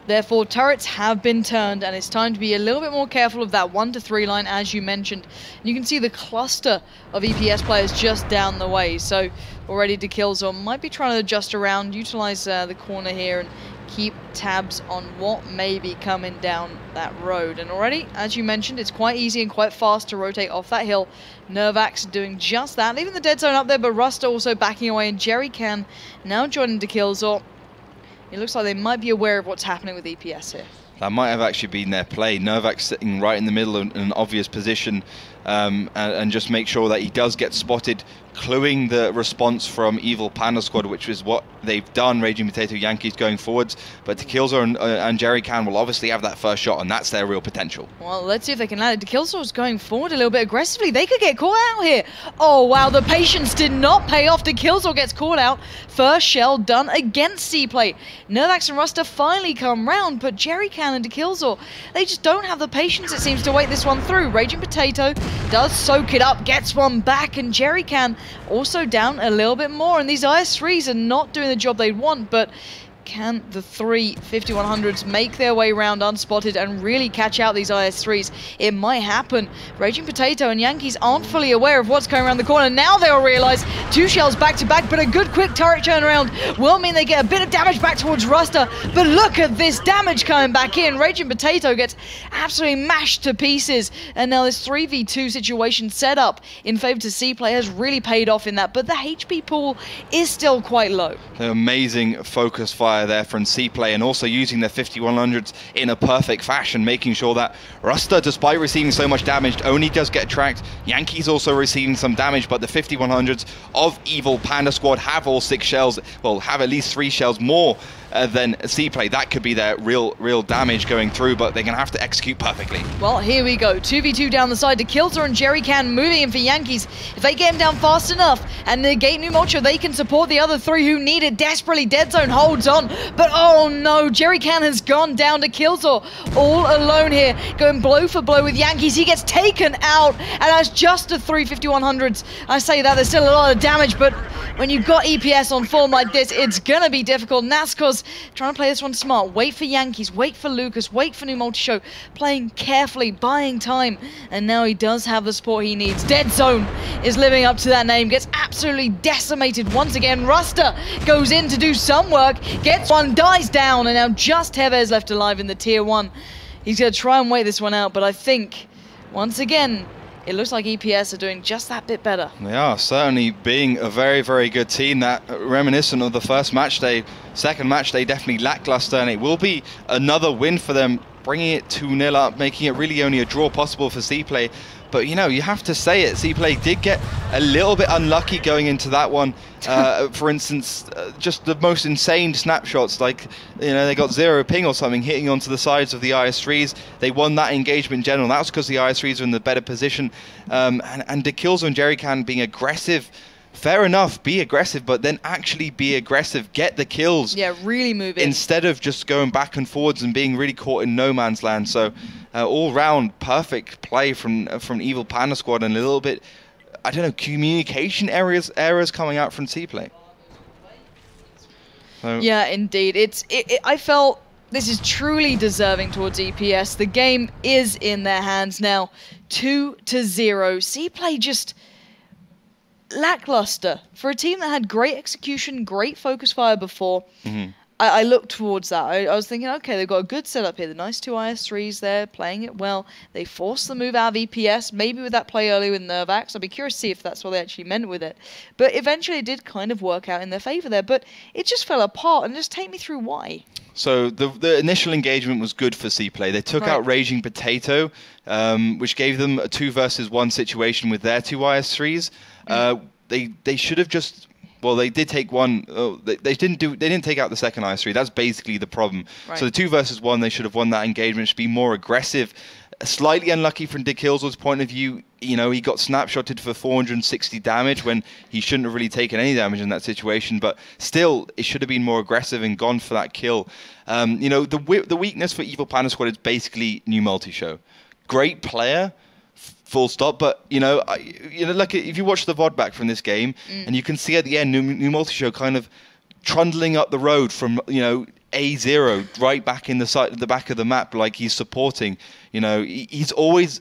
Therefore, turrets have been turned, and it's time to be a little bit more careful of that 1 to 3 line, as you mentioned. And you can see the cluster of EPS players just down the way. So, already De Dekilzor might be trying to adjust around, utilize uh, the corner here, and keep tabs on what may be coming down that road. And already, as you mentioned, it's quite easy and quite fast to rotate off that hill. Nervax doing just that, leaving the dead zone up there, but Rust also backing away, and Jerry can now joining Dekilzor. It looks like they might be aware of what's happening with EPS here. That might have actually been their play. Nervax sitting right in the middle in an obvious position um, and, and, just make sure that he does get spotted, cluing the response from Evil Panda Squad, which is what they've done, Raging Potato Yankees going forwards. But Killzor and, uh, and Jerry Can will obviously have that first shot, and that's their real potential. Well, let's see if they can land it. Killzor's going forward a little bit aggressively. They could get caught out here. Oh, wow, the patience did not pay off. Killzor gets caught out. First shell done against C-Play. Nervax and Ruster finally come round, but Jerry Can and Killzor, they just don't have the patience, it seems, to wait this one through. Raging Potato does soak it up, gets one back, and Jerry Can also down a little bit more. And these IS-3s are not doing the job they want, but can the three 5100s make their way around unspotted and really catch out these IS-3s? It might happen. Raging Potato and Yankees aren't fully aware of what's going around the corner. Now they'll realize two shells back to back, but a good quick turret turnaround will mean they get a bit of damage back towards Ruster. But look at this damage coming back in. Raging Potato gets absolutely mashed to pieces. And now this 3v2 situation set up in favor to C-Play has really paid off in that. But the HP pool is still quite low. Amazing focus fire fire there from C-Play and also using their 5100s in a perfect fashion, making sure that Ruster, despite receiving so much damage, only does get tracked. Yankees also receiving some damage, but the 5100s of Evil Panda Squad have all six shells, well, have at least three shells more uh, than C-Play. That could be their real real damage going through, but they're going to have to execute perfectly. Well, here we go. 2v2 down the side to Kilter and Jerry Can moving in for Yankees. If they get him down fast enough and negate Numultra, they can support the other three who need it desperately. Dead Zone holds on, but oh no, Jerry Can has gone down to Killzor all alone here, going blow for blow with Yankees. He gets taken out, and that's just a 35100s. I say that, there's still a lot of damage, but when you've got EPS on form like this, it's going to be difficult. Because trying to play this one smart. Wait for Yankees, wait for Lucas, wait for New Multi-Show. Playing carefully, buying time. And now he does have the support he needs. Dead Zone is living up to that name. Gets absolutely decimated once again. Ruster goes in to do some work. Gets one, dies down. And now just Tevez left alive in the tier one. He's going to try and wait this one out. But I think, once again, it looks like EPS are doing just that bit better. They are, certainly being a very, very good team that reminiscent of the first match day. Second match day definitely lackluster, and it will be another win for them, bringing it 2-0 up, making it really only a draw possible for C-Play. But you know, you have to say it. C-Play did get a little bit unlucky going into that one. Uh, for instance, uh, just the most insane snapshots, like you know, they got zero ping or something hitting onto the sides of the IS3s. They won that engagement in general. That was because the IS3s were in the better position. Um, and, and the kills on Jerry Can being aggressive fair enough, be aggressive, but then actually be aggressive, get the kills. Yeah, really move in. Instead of just going back and forwards and being really caught in no man's land. So, uh, all round perfect play from uh, from Evil Panda Squad and a little bit, I don't know, communication errors errors coming out from C play. So. Yeah, indeed. It's it, it, I felt this is truly deserving towards EPS. The game is in their hands now, two to zero. C play just lackluster for a team that had great execution, great focus fire before. Mm-hmm. I, I, looked towards that. I, I, was thinking, okay, they've got a good setup here. The nice two IS3s there, playing it well. They forced the move out of EPS, maybe with that play early with Nervax. I'd be curious to see if that's what they actually meant with it. But eventually it did kind of work out in their favor there. But it just fell apart. And just take me through why. So the the initial engagement was good for C play. They took right. out Raging Potato, um, which gave them a two versus one situation with their two IS3s. Uh, they they should have just well, they did take one. Uh, they, they, didn't do. They didn't take out the second IS3. That's basically the problem. Right. So the two versus one, they should have won that engagement. Should be more aggressive. Slightly unlucky from Dick Hillsworth's point of view. You know, he got snapshotted for 460 damage when he shouldn't have really taken any damage in that situation. But still, it should have been more aggressive and gone for that kill. Um, you know, the the weakness for Evil Panda Squad is basically new multi-show. Great player full stop. But you know, I, you know, like if you watch the VOD back from this game, mm. and you can see at the end, new, new multi show kind of trundling up the road from you know a zero right back in the side, the back of the map, like he's supporting. You know, he's always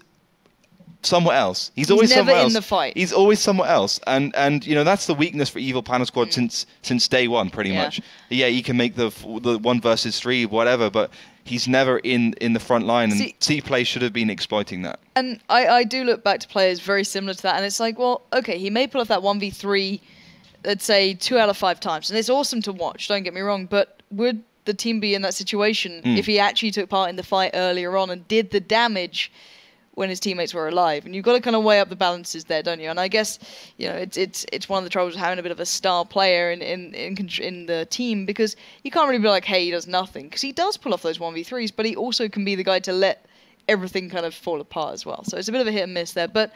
somewhere else. He's, he's always never somewhere in else. the fight. He's always somewhere else, and and you know that's the weakness for Evil Panda Squad mm. since since day one, pretty yeah. much. Yeah, he can make the the one versus three, whatever, but he's never in in the front line, and C play should have been exploiting that. And I I do look back to players very similar to that, and it's like, well, okay, he may pull off that one v three, let's say two out of five times, and it's awesome to watch. Don't get me wrong, but would the team be in that situation Mm. if he actually took part in the fight earlier on and did the damage when his teammates were alive? And you've got to kind of weigh up the balances there, don't you? And I guess you know it's it's it's one of the troubles of having a bit of a star player in in in, in the team because you can't really be like, hey, he does nothing because he does pull off those one v threes, but he also can be the guy to let everything kind of fall apart as well. So it's a bit of a hit and miss there, but.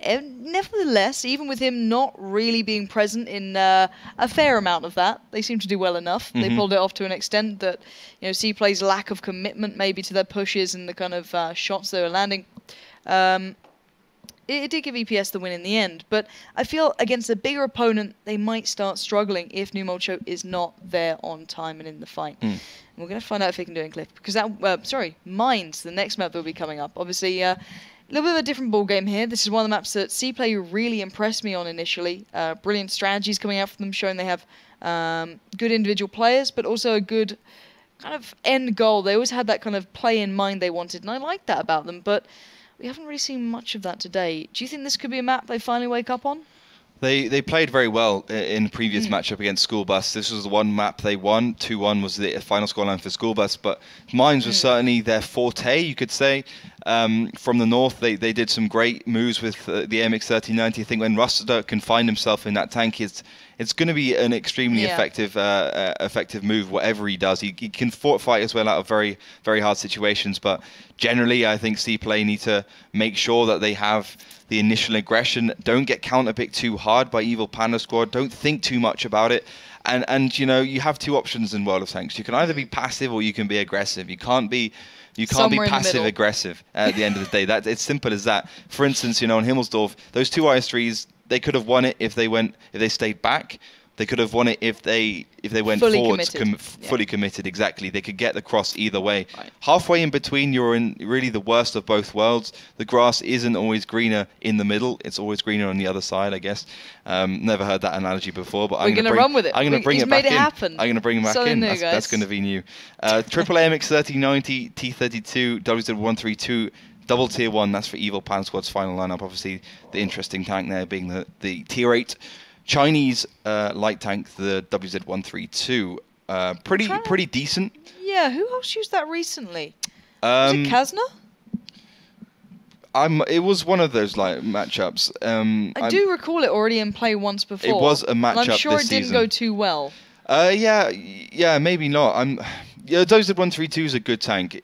eh, Nevertheless, even with him not really being present in uh, a fair amount of that, they seem to do well enough. They Mhm. pulled it off to an extent that, you know, C plays lack of commitment maybe to their pushes and the kind of uh, shots they were landing. Um, it, it did give EPS the win in the end, but I feel against a bigger opponent, they might start struggling if Numolcho is not there on time and in the fight. Mm. And we're going to find out if he can do it in Cliff. Because that, uh, sorry, Mines, the next map that will be coming up. Obviously, uh, a little bit of a different ball game here. This is one of the maps that C-Play really impressed me on initially. Uh, brilliant strategies coming out from them, showing they have um, good individual players, but also a good kind of end goal. They always had that kind of play in mind they wanted, and I like that about them. But we haven't really seen much of that today. Do you think this could be a map they finally wake up on? They they played very well in the previous Mm. matchup against School Bus. This was the one map they won. Two one was the final scoreline for School Bus, but Mines was Mm. certainly their forte, you could say. Um, from the north, they, they did some great moves with uh, the MX 1390. I think when Ruster can find himself in that tank, it's it's going to be an extremely Yeah. effective uh, uh, effective move. Whatever he does, he, he can fight as well out of very very hard situations. But generally, I think C Play need to make sure that they have the initial aggression. Don't get counterpicked too hard by Evil Panda Squad. Don't think too much about it. And and you know you have two options in World of Tanks. You can either be passive or you can be aggressive. You can't be you can't Somewhere be passive aggressive at the end of the day. That it's simple as that. For instance, you know, in Himmelsdorf, those two IS3s, they could have won it if they went if they stayed back. They could have won it if they if they went Fully forwards, committed. com- Yeah. fully committed. Exactly, they could get the cross either way. Right. Halfway in between, you're in really the worst of both worlds. The grass isn't always greener in the middle; it's always greener on the other side. I guess. Um, never heard that analogy before, but We're I'm gonna run with it. I'm going to bring he's it back made it in. happen. I'm going to bring it back Something in. new, that's, that's going to be new. Uh, Triple AMX 1390 T32 WZ132 double tier one. That's for Evil Panda Squad's final lineup. Obviously, the interesting tank there being the the tier eight Chinese uh, light tank, the WZ132. Uh, pretty Trying to- pretty decent. Yeah, who else used that recently? Um, Was it Kazna? I'm. It was one of those like matchups. Um, I I'm- do recall it already in play once before. It was a matchup I'm sure it didn't season. go too well. Uh, yeah, yeah, maybe not. I'm. Yeah, WZ132 is a good tank.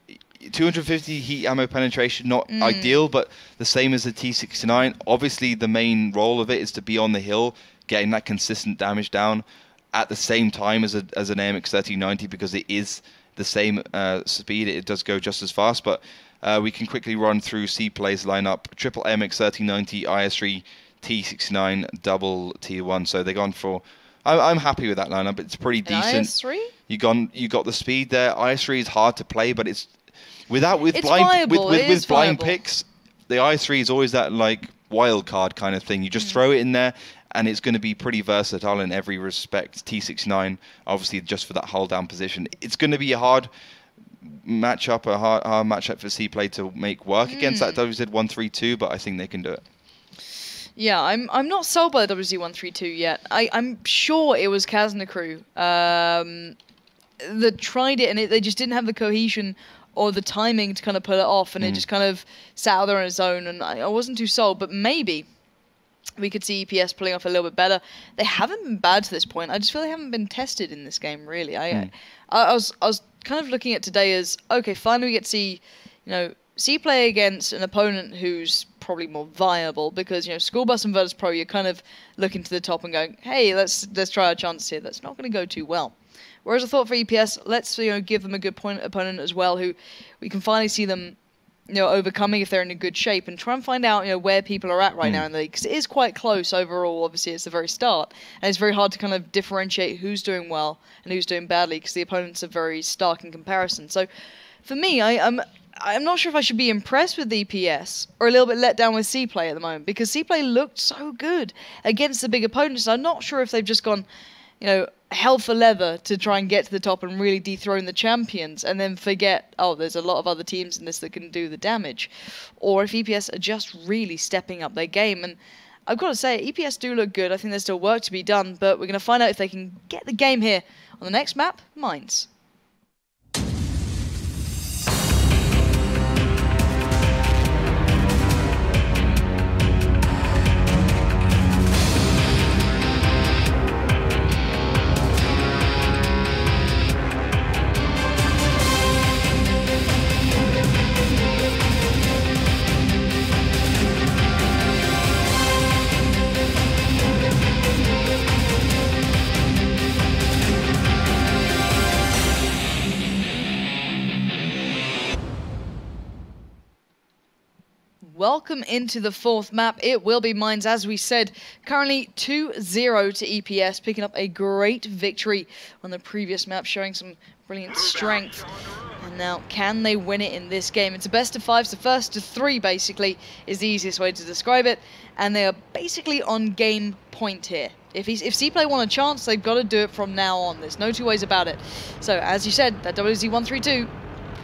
250 heat ammo penetration, not Mm. ideal, but the same as the T69. Obviously, the main role of it is to be on the hill, getting that consistent damage down at the same time as a as an AMX 1390 because it is the same uh, speed. It does go just as fast, but uh, we can quickly run through C plays lineup: triple MX 1390, IS3, T69, double T1. So they've gone for. I'm, I'm happy with that lineup. It's pretty decent. IS3? You gone you got the speed there. IS3 is hard to play, but it's without with It's blind viable, with with, with blind viable. picks. The i three is always that like wild card kind of thing. You Mm. just throw it in there, and it's going to be pretty versatile in every respect. T69, obviously, just for that hold down position. It's going to be a hard matchup, a hard, hard matchup for C play to make work against that Mm. WZ132, but I think they can do it. Yeah, I'm I'm not sold by the WZ132 yet. I, I'm sure it was Kazna crew um, that tried it and it, they just didn't have the cohesion or the timing to kind of pull it off and it Mm. just kind of sat out there on its own and I, I wasn't too sold, but maybe we could see EPS pulling off a little bit better. They haven't been bad to this point. I just feel they haven't been tested in this game really. I, Mm. I, I was I was kind of looking at today as okay, finally we get to see, you know, see play against an opponent who's probably more viable because you know School Bus and Virtus Pro, you're kind of looking to the top and going, hey, let's let's try our chances here. That's not going to go too well. Whereas I thought for EPS, let's you know give them a good point opponent as well, who we can finally see them, you know, overcoming if they're in a good shape and try and find out you know where people are at right Mm. now in the league because it is quite close overall. Obviously, it's the very start, and it's very hard to kind of differentiate who's doing well and who's doing badly because the opponents are very stark in comparison. So, for me, I, I'm I'm not sure if I should be impressed with EPS or a little bit let down with C play at the moment because C play looked so good against the big opponents. I'm not sure if they've just gone, you know, hell for leather to try and get to the top and really dethrone the champions and then forget, oh, there's a lot of other teams in this that can do the damage. Or if EPS are just really stepping up their game. And I've got to say, EPS do look good. I think there's still work to be done, but we're going to find out if they can get the game here on the next map, Mines. Welcome into the fourth map. It will be Mines, as we said. Currently 2-0 to EPS, picking up a great victory on the previous map, showing some brilliant strength. And now, can they win it in this game? It's a best of five, so first to three, basically, is the easiest way to describe it. And they are basically on game point here. If he's, if Cplay want a chance, they've got to do it from now on. There's no two ways about it. So, as you said, that WZ132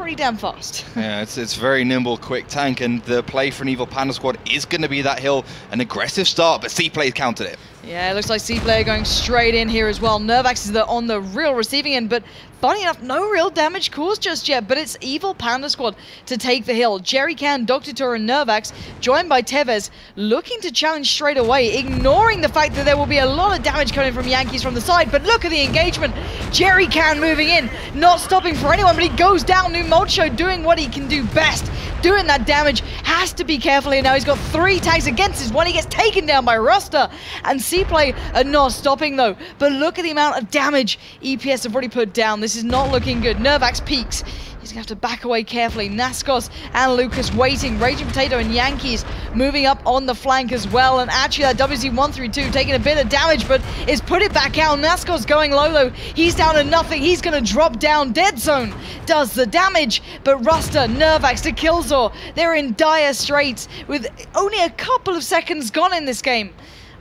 pretty damn fast. yeah, it's it's very nimble, quick tank, and the play for an Evil Panda squad is going to be that hill, an aggressive start, but C plays countered it. Yeah, it looks like C-Player going straight in here as well. Nervax is the, on the real receiving end, but funny enough, no real damage caused just yet, but it's Evil Panda Squad to take the hill. Jerry Can, Dr. Tor, and Nervax, joined by Tevez, looking to challenge straight away, ignoring the fact that there will be a lot of damage coming from Yankees from the side, but look at the engagement. Jerry Can moving in, not stopping for anyone, but he goes down. New Mulcho doing what he can do best, doing that damage, has to be careful here now. He's got three tags against his one. He gets taken down by Ruster, and C-Play are not stopping though. But look at the amount of damage EPS have already put down. This is not looking good. Nervax peaks. He's going to have to back away carefully. Nascos and Lucas waiting. Raging Potato and Yankees moving up on the flank as well. And actually that WZ132 taking a bit of damage, but is put it back out. Nascos going low though. He's down to nothing. He's going to drop down. Dead Zone does the damage, but Ruster, Nervax to Killzor. They're in dire straits with only a couple of seconds gone in this game.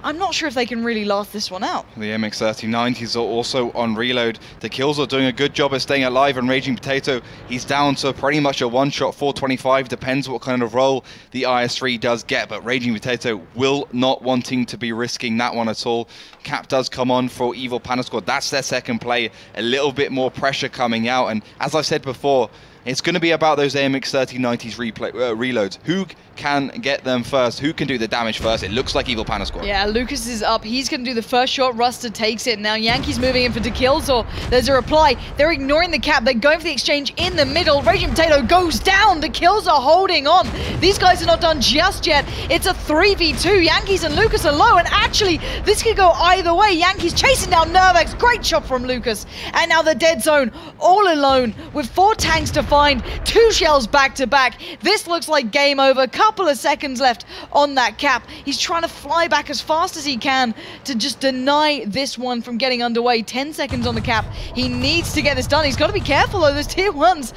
I'm not sure if they can really last this one out. The MX-1390s are also on reload. The kills are doing a good job of staying alive and Raging Potato, he's down to pretty much a one-shot 425, depends what kind of role the IS-3 does get, but Raging Potato will not wanting to be risking that one at all. Cap does come on for Evil Panda Squad, that's their second play, a little bit more pressure coming out, and as I said before, it's going to be about those AMX 1390s replay, uh, reloads. Who can get them first? Who can do the damage first? It looks like Evil Panda Squad. Yeah, Lucas is up. He's going to do the first shot. Ruster takes it. Now Yankees moving in for the kills, or there's a reply. They're ignoring the cap. They're going for the exchange in the middle. Raging Potato goes down. The kills are holding on. These guys are not done just yet. It's a 3v2. Yankees and Lucas are low, and actually, this could go either way. Yankees chasing down Nervax. Great shot from Lucas. And now the dead zone, all alone, with four tanks to find. Two shells back to back. This looks like game over. A couple of seconds left on that cap. He's trying to fly back as fast as he can to just deny this one from getting underway. 10 seconds on the cap. He needs to get this done. He's got to be careful though. Those tier ones.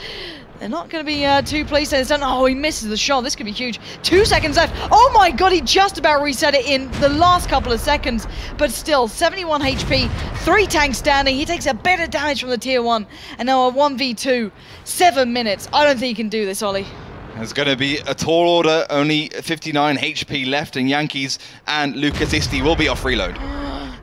They're not going to be uh, two places done. Oh, he misses the shot. This could be huge. Two seconds left. Oh my god, he just about reset it in the last couple of seconds. But still, 71 HP, three tanks standing. He takes a bit of damage from the tier one. And now a 1v2. Seven minutes. I don't think he can do this, Ollie. There's going to be a tall order, only 59 HP left, and Yankees and Lucas Isti will be off reload.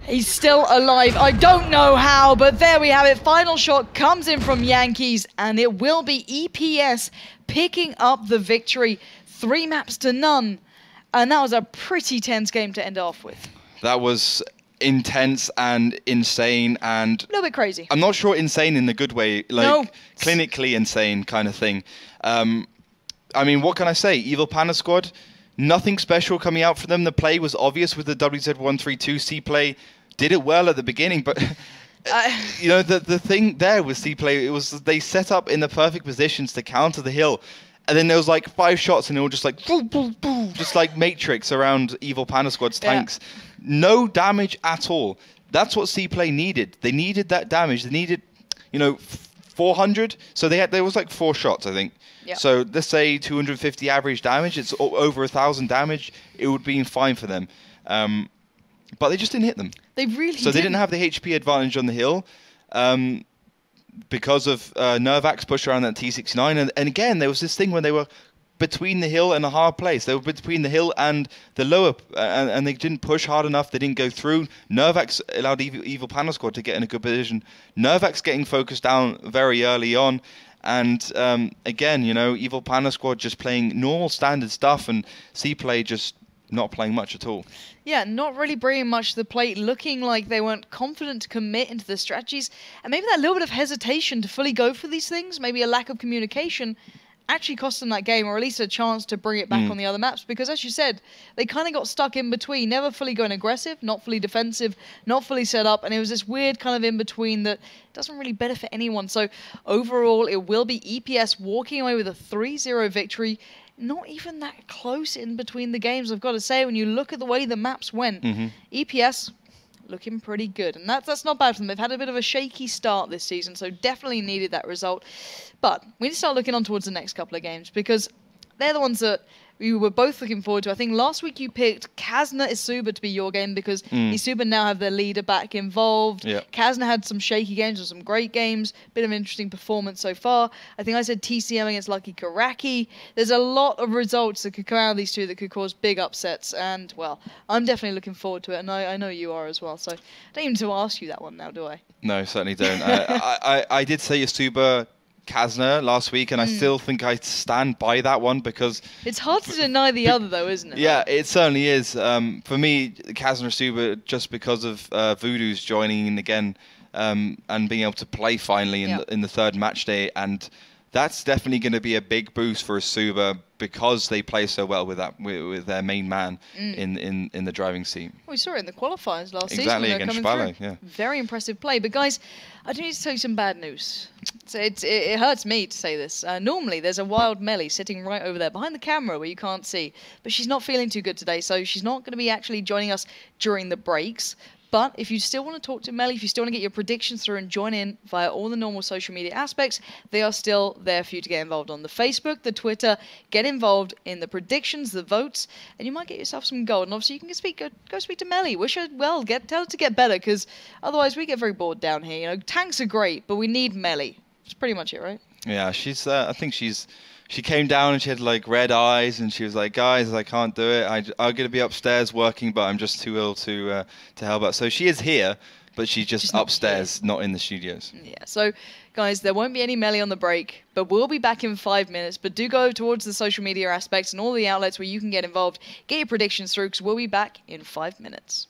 He's still alive. I don't know how, but there we have it. Final shot comes in from Yankees, and it will be EPS picking up the victory. Three maps to none. And that was a pretty tense game to end off with. That was intense and insane and a little bit crazy. I'm not sure insane in the good way, like no. clinically insane kind of thing. Um, I mean, what can I say? Evil Panda Squad, nothing special coming out for them. The play was obvious with the WZ132 C play. Did it well at the beginning, but uh, you know the the thing there with C play, it was they set up in the perfect positions to counter the hill. And then there was like five shots, and they were just like, boo, boo, boo, just like Matrix around Evil Panda Squad's tanks. Yeah. No damage at all. That's what C play needed. They needed that damage. They needed, you know, 400. So they had there was like four shots, I think. Yep. So let's say 250 average damage. It's over a thousand damage. It would be fine for them. Um, but they just didn't hit them. They really. So didn't. they didn't have the HP advantage on the hill. Um, because of uh, Nervax push around that T69, and, and again there was this thing when they were between the hill and a hard place. They were between the hill and the lower, uh, and, and, they didn't push hard enough. They didn't go through. Nervax allowed Evil, Evil Panda Squad to get in a good position. Nervax getting focused down very early on. And um, again, you know, Evil Panda Squad just playing normal standard stuff, and C Play just not playing much at all. Yeah, not really bringing much to the plate, looking like they weren't confident to commit into the strategies, and maybe that little bit of hesitation to fully go for these things, maybe a lack of communication, actually cost them that game, or at least a chance to bring it back mm. on the other maps. Because as you said, they kind of got stuck in between, never fully going aggressive, not fully defensive, not fully set up, and it was this weird kind of in between that doesn't really benefit anyone. So overall, it will be EPS walking away with a 3-0 victory not even that close in between the games. I've got to say, when you look at the way the maps went, Mhm. EPS looking pretty good, and that's that's not bad for them. They've had a bit of a shaky start this season, so definitely needed that result. But we need to start looking on towards the next couple of games because they're the ones that we were both looking forward to. I think last week you picked Kazna eSuba to be your game because Mm. eSuba now have their leader back involved. Yeah. Kazna had some shaky games or some great games. Bit of an interesting performance so far. I think I said TCM against Lucky Karaki. There's a lot of results that could come out of these two that could cause big upsets. And, well, I'm definitely looking forward to it. And I, I know you are as well. So I don't even need to ask you that one now, do I? No, certainly don't. I, I, I did say eSuba Kazna last week, and I still think I stand by that one because It's hard to deny the other, though, isn't it? Yeah, it certainly is. Um, for me, Kazna Suba, just because of uh, Voodoo's joining in again um, and being able to play finally in, the, in the third match day, and that's definitely going to be a big boost for eSuba because they play so well with that with, with their main man Mm. in, in, in the driving seat. We saw it in the qualifiers last season. Exactly, they were against Spallo, yeah. Very impressive play. But guys, I do need to tell you some bad news. So it's, it, it hurts me to say this. Uh, normally, there's a wild Melly sitting right over there behind the camera where you can't see. But she's not feeling too good today, so she's not going to be actually joining us during the breaks. But if you still want to talk to Melly, if you still want to get your predictions through and join in via all the normal social media aspects, they are still there for you to get involved on the Facebook, the Twitter. Get involved in the predictions, the votes, and you might get yourself some gold. And obviously, you can speak, go, go speak to Melly. Wish her well. Get tell her to get better, because otherwise we get very bored down here. You know, tanks are great, but we need Melly. That's pretty much it, right? Yeah, she's. Uh, I think she's. She came down and she had like red eyes, and she was like, "Guys, I can't do it. I, I'm gonna be upstairs working, but I'm just too ill to uh, to help out." So she is here, but she's just, not upstairs, not in the studios. Yeah. So, guys, there won't be any Melly on the break, but we'll be back in five minutes. But do go towards the social media aspects and all the outlets where you can get involved. Get your predictions through, because we'll be back in five minutes.